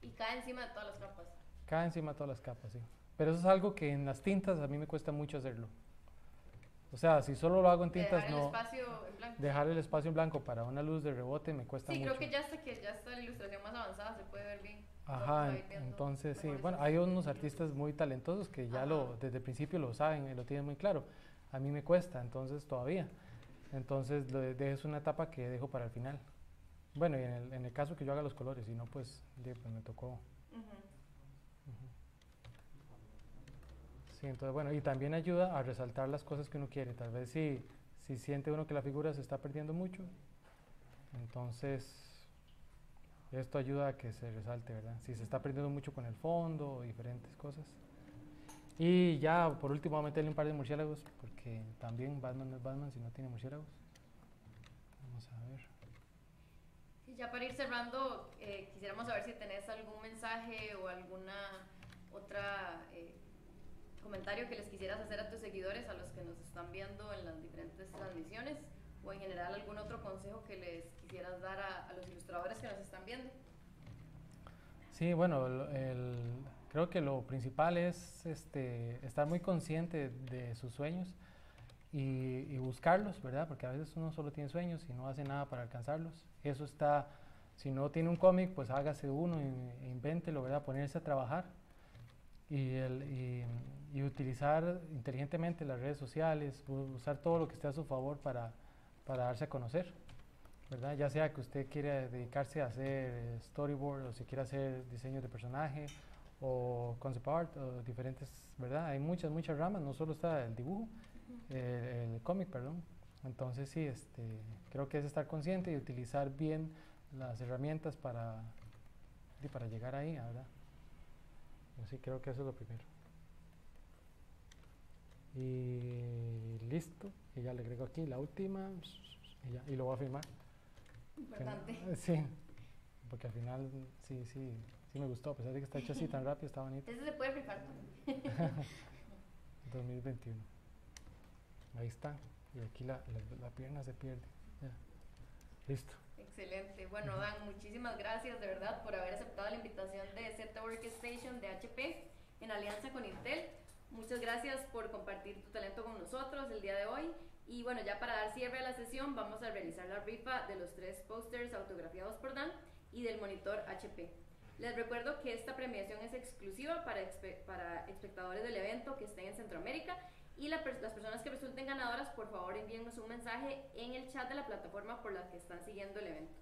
Y cae encima de todas las capas. cae encima de todas las capas, sí. Pero eso es algo que en las tintas a mí me cuesta mucho hacerlo. O sea, si solo lo hago en tintas, dejar el no. espacio en blanco. Dejar el espacio en blanco para una luz de rebote me cuesta Sí, mucho. creo que ya hasta que ya está la ilustración más avanzada se puede ver bien. Ajá, entonces sí, bueno, hay unos artistas muy talentosos que ya Ajá. lo, desde el principio lo saben y lo tienen muy claro. A mí me cuesta, entonces todavía. Entonces lo de- es una etapa que dejo para el final. Bueno, y en el, en el caso que yo haga los colores, si no, pues, de- pues me tocó. Ujú. Sí, entonces bueno, y también ayuda a resaltar las cosas que uno quiere. Tal vez si, si siente uno que la figura se está perdiendo mucho, entonces esto ayuda a que se resalte, ¿verdad? Si se está perdiendo mucho con el fondo diferentes cosas. Y ya por último voy a meterle un par de murciélagos, porque también Batman no es Batman si no tiene murciélagos. Vamos a ver. Y ya para ir cerrando, eh, quisiéramos saber si tenés algún mensaje o alguna otra eh, comentario que les quisieras hacer a tus seguidores, a los que nos están viendo en las diferentes transmisiones, o en general algún otro consejo que les quisieras dar a, a los ilustradores que nos están viendo. Sí, bueno, lo- el- creo que lo principal es este, estar muy consciente de sus sueños y, y buscarlos, ¿verdad? Porque a veces uno solo tiene sueños y no hace nada para alcanzarlos. Eso está, si no tiene un cómic, pues hágase uno e, e invéntelo, ¿verdad? Ponerse a trabajar y, el- y- y utilizar inteligentemente las redes sociales, usar todo lo que esté a su favor para, para darse a conocer. ¿verdad? Ya sea que usted quiera dedicarse a hacer eh, storyboard o si quiere hacer diseños de personaje o concept art o diferentes, ¿verdad? Hay muchas, muchas ramas, no solo está el dibujo, eh, el cómic, perdón. Entonces sí, este, creo que es estar consciente y utilizar bien las herramientas para, para llegar ahí, ¿verdad? Yo sí creo que eso es lo primero. Y listo, y ya le agrego aquí la última y, ya, y lo voy a firmar. Importante. sí, porque al final sí, sí, sí me gustó, a pesar de que está hecho así tan rápido, está bonito. Ese se puede rifar también. 2021. Ahí está. Y aquí la, la- la pierna se pierde. Ya. Listo. Excelente. Bueno, Dan, muchísimas gracias de verdad por haber aceptado la invitación de Z Workstation de HP en alianza con Intel. Muchas gracias por compartir tu talento con nosotros el día de hoy. Y bueno, ya para dar cierre a la sesión, vamos a realizar la rifa de los tres pósters autografiados por Dan y del monitor HP. Les recuerdo que esta premiación es exclusiva para, para espectadores del evento que estén en Centroamérica y las personas que resulten ganadoras, por favor envíennos un mensaje en el chat de la plataforma por la que están siguiendo el evento.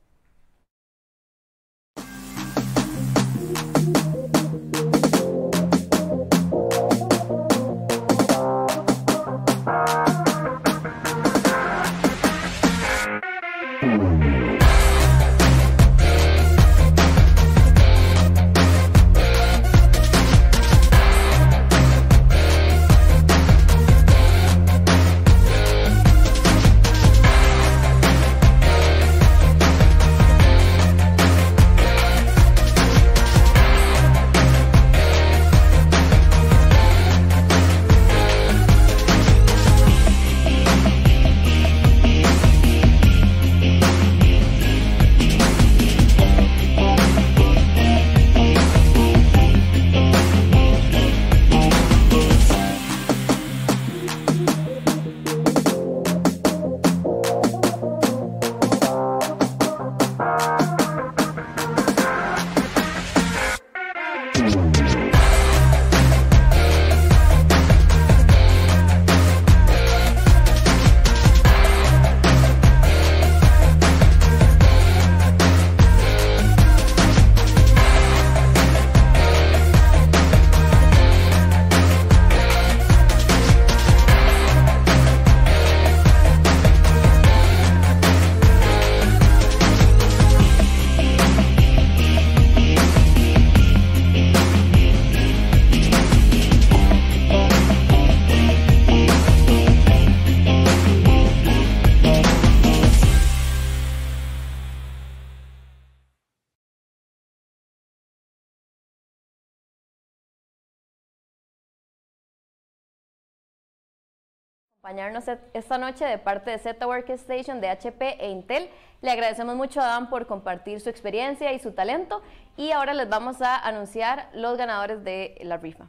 Acompañarnos esta noche de parte de Z Workstation, de HP e Intel. Le agradecemos mucho a Dan por compartir su experiencia y su talento y ahora les vamos a anunciar los ganadores de la rifa.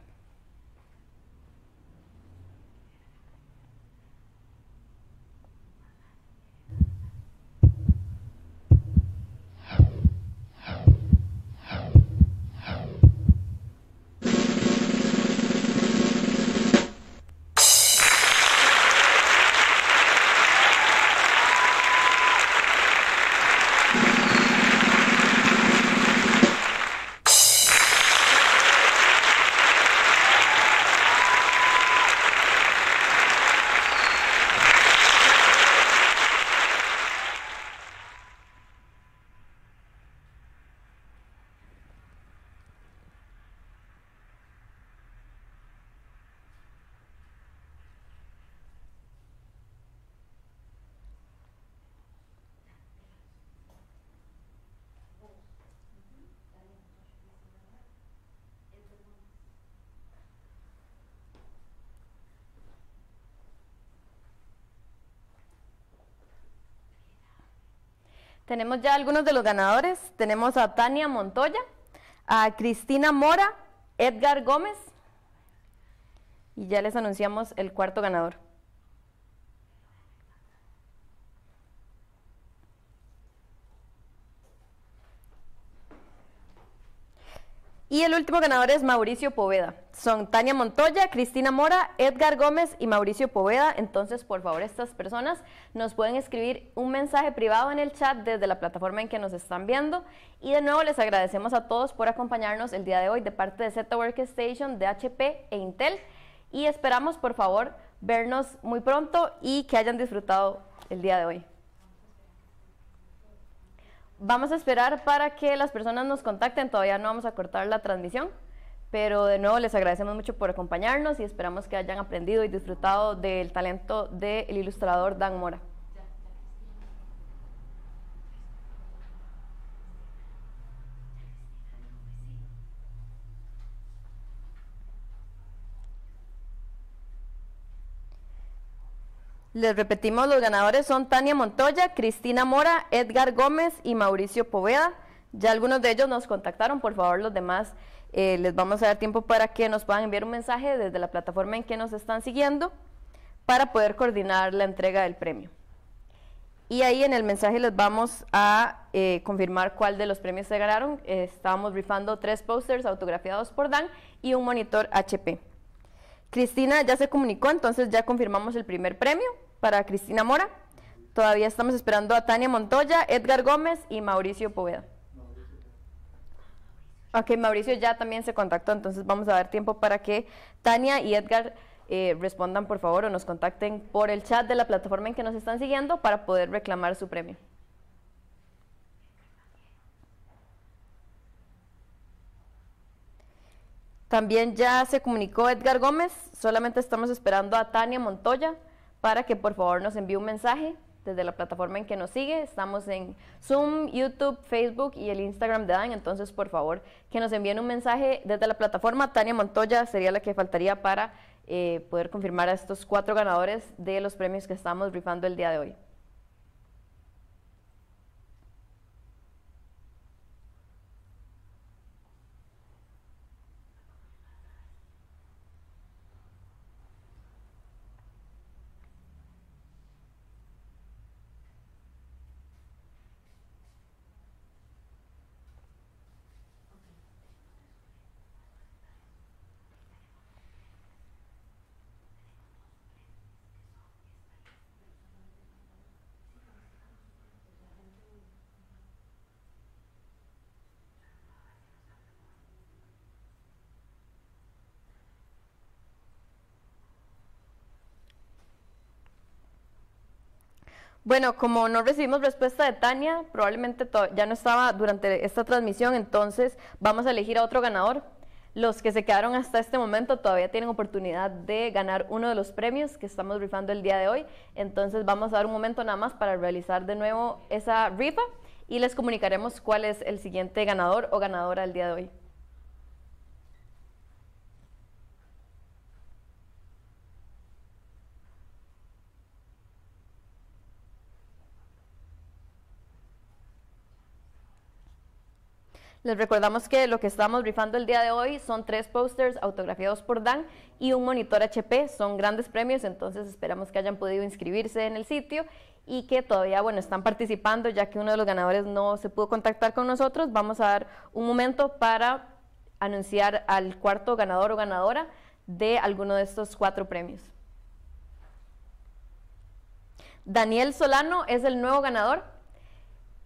Tenemos ya algunos de los ganadores. Tenemos a Tania Montoya, a Cristina Mora, Edgar Gómez y ya les anunciamos el cuarto ganador. Y el último ganador es Mauricio Poveda. Son Tania Montoya, Cristina Mora, Edgar Gómez y Mauricio Poveda. Entonces, por favor, estas personas nos pueden escribir un mensaje privado en el chat desde la plataforma en que nos están viendo. Y de nuevo les agradecemos a todos por acompañarnos el día de hoy de parte de Z Workstation, de HP e Intel. Y esperamos, por favor, vernos muy pronto y que hayan disfrutado el día de hoy. Vamos a esperar para que las personas nos contacten, todavía no vamos a cortar la transmisión, pero de nuevo les agradecemos mucho por acompañarnos y esperamos que hayan aprendido y disfrutado del talento del ilustrador Dan Mora. Les repetimos, los ganadores son Tania Montoya, Cristina Mora, Edgar Gómez y Mauricio Poveda. Ya algunos de ellos nos contactaron, por favor los demás eh, les vamos a dar tiempo para que nos puedan enviar un mensaje desde la plataforma en que nos están siguiendo para poder coordinar la entrega del premio. Y ahí en el mensaje les vamos a eh, confirmar cuál de los premios se ganaron. estábamos rifando tres posters autografiados por Dan y un monitor HP. Cristina ya se comunicó, entonces ya confirmamos el primer premio para Cristina Mora. Todavía estamos esperando a Tania Montoya, Edgar Gómez y Mauricio Poveda. Ok, Mauricio ya también se contactó, entonces vamos a dar tiempo para que Tania y Edgar eh, respondan por favor o nos contacten por el chat de la plataforma en que nos están siguiendo para poder reclamar su premio. También ya se comunicó Edgar Gómez, solamente estamos esperando a Tania Montoya para que por favor nos envíe un mensaje desde la plataforma en que nos sigue. Estamos en Zoom, YouTube, Facebook y el Instagram de Dan, entonces por favor que nos envíen un mensaje desde la plataforma. Tania Montoya sería la que faltaría para eh, poder confirmar a estos cuatro ganadores de los premios que estamos rifando el día de hoy. Bueno, como no recibimos respuesta de Tania, probablemente ya no estaba durante esta transmisión, entonces vamos a elegir a otro ganador. Los que se quedaron hasta este momento todavía tienen oportunidad de ganar uno de los premios que estamos rifando el día de hoy. Entonces vamos a dar un momento nada más para realizar de nuevo esa rifa y les comunicaremos cuál es el siguiente ganador o ganadora el día de hoy. Les recordamos que lo que estamos rifando el día de hoy son tres posters autografiados por Dan y un monitor HP. Son grandes premios, entonces esperamos que hayan podido inscribirse en el sitio y que todavía, bueno, están participando ya que uno de los ganadores no se pudo contactar con nosotros. Vamos a dar un momento para anunciar al cuarto ganador o ganadora de alguno de estos cuatro premios. Daniel Solano es el nuevo ganador.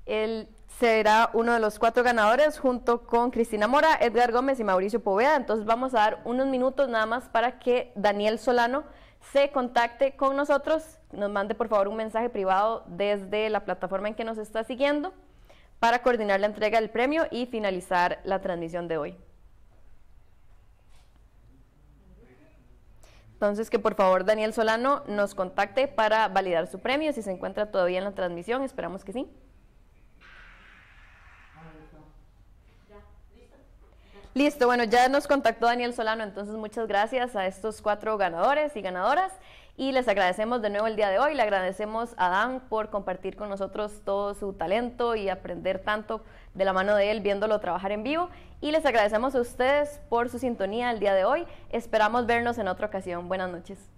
Él será uno de los cuatro ganadores junto con Cristina Mora, Edgar Gómez y Mauricio Poveda. Entonces vamos a dar unos minutos nada más para que Daniel Solano se contacte con nosotros, nos mande por favor un mensaje privado desde la plataforma en que nos está siguiendo para coordinar la entrega del premio y finalizar la transmisión de hoy. Entonces, que por favor Daniel Solano nos contacte para validar su premio. Si se encuentra todavía en la transmisión, esperamos que sí. Listo, bueno, ya nos contactó Daniel Solano, entonces muchas gracias a estos cuatro ganadores y ganadoras y les agradecemos de nuevo el día de hoy, le agradecemos a Dan por compartir con nosotros todo su talento y aprender tanto de la mano de él viéndolo trabajar en vivo y les agradecemos a ustedes por su sintonía el día de hoy, esperamos vernos en otra ocasión, buenas noches.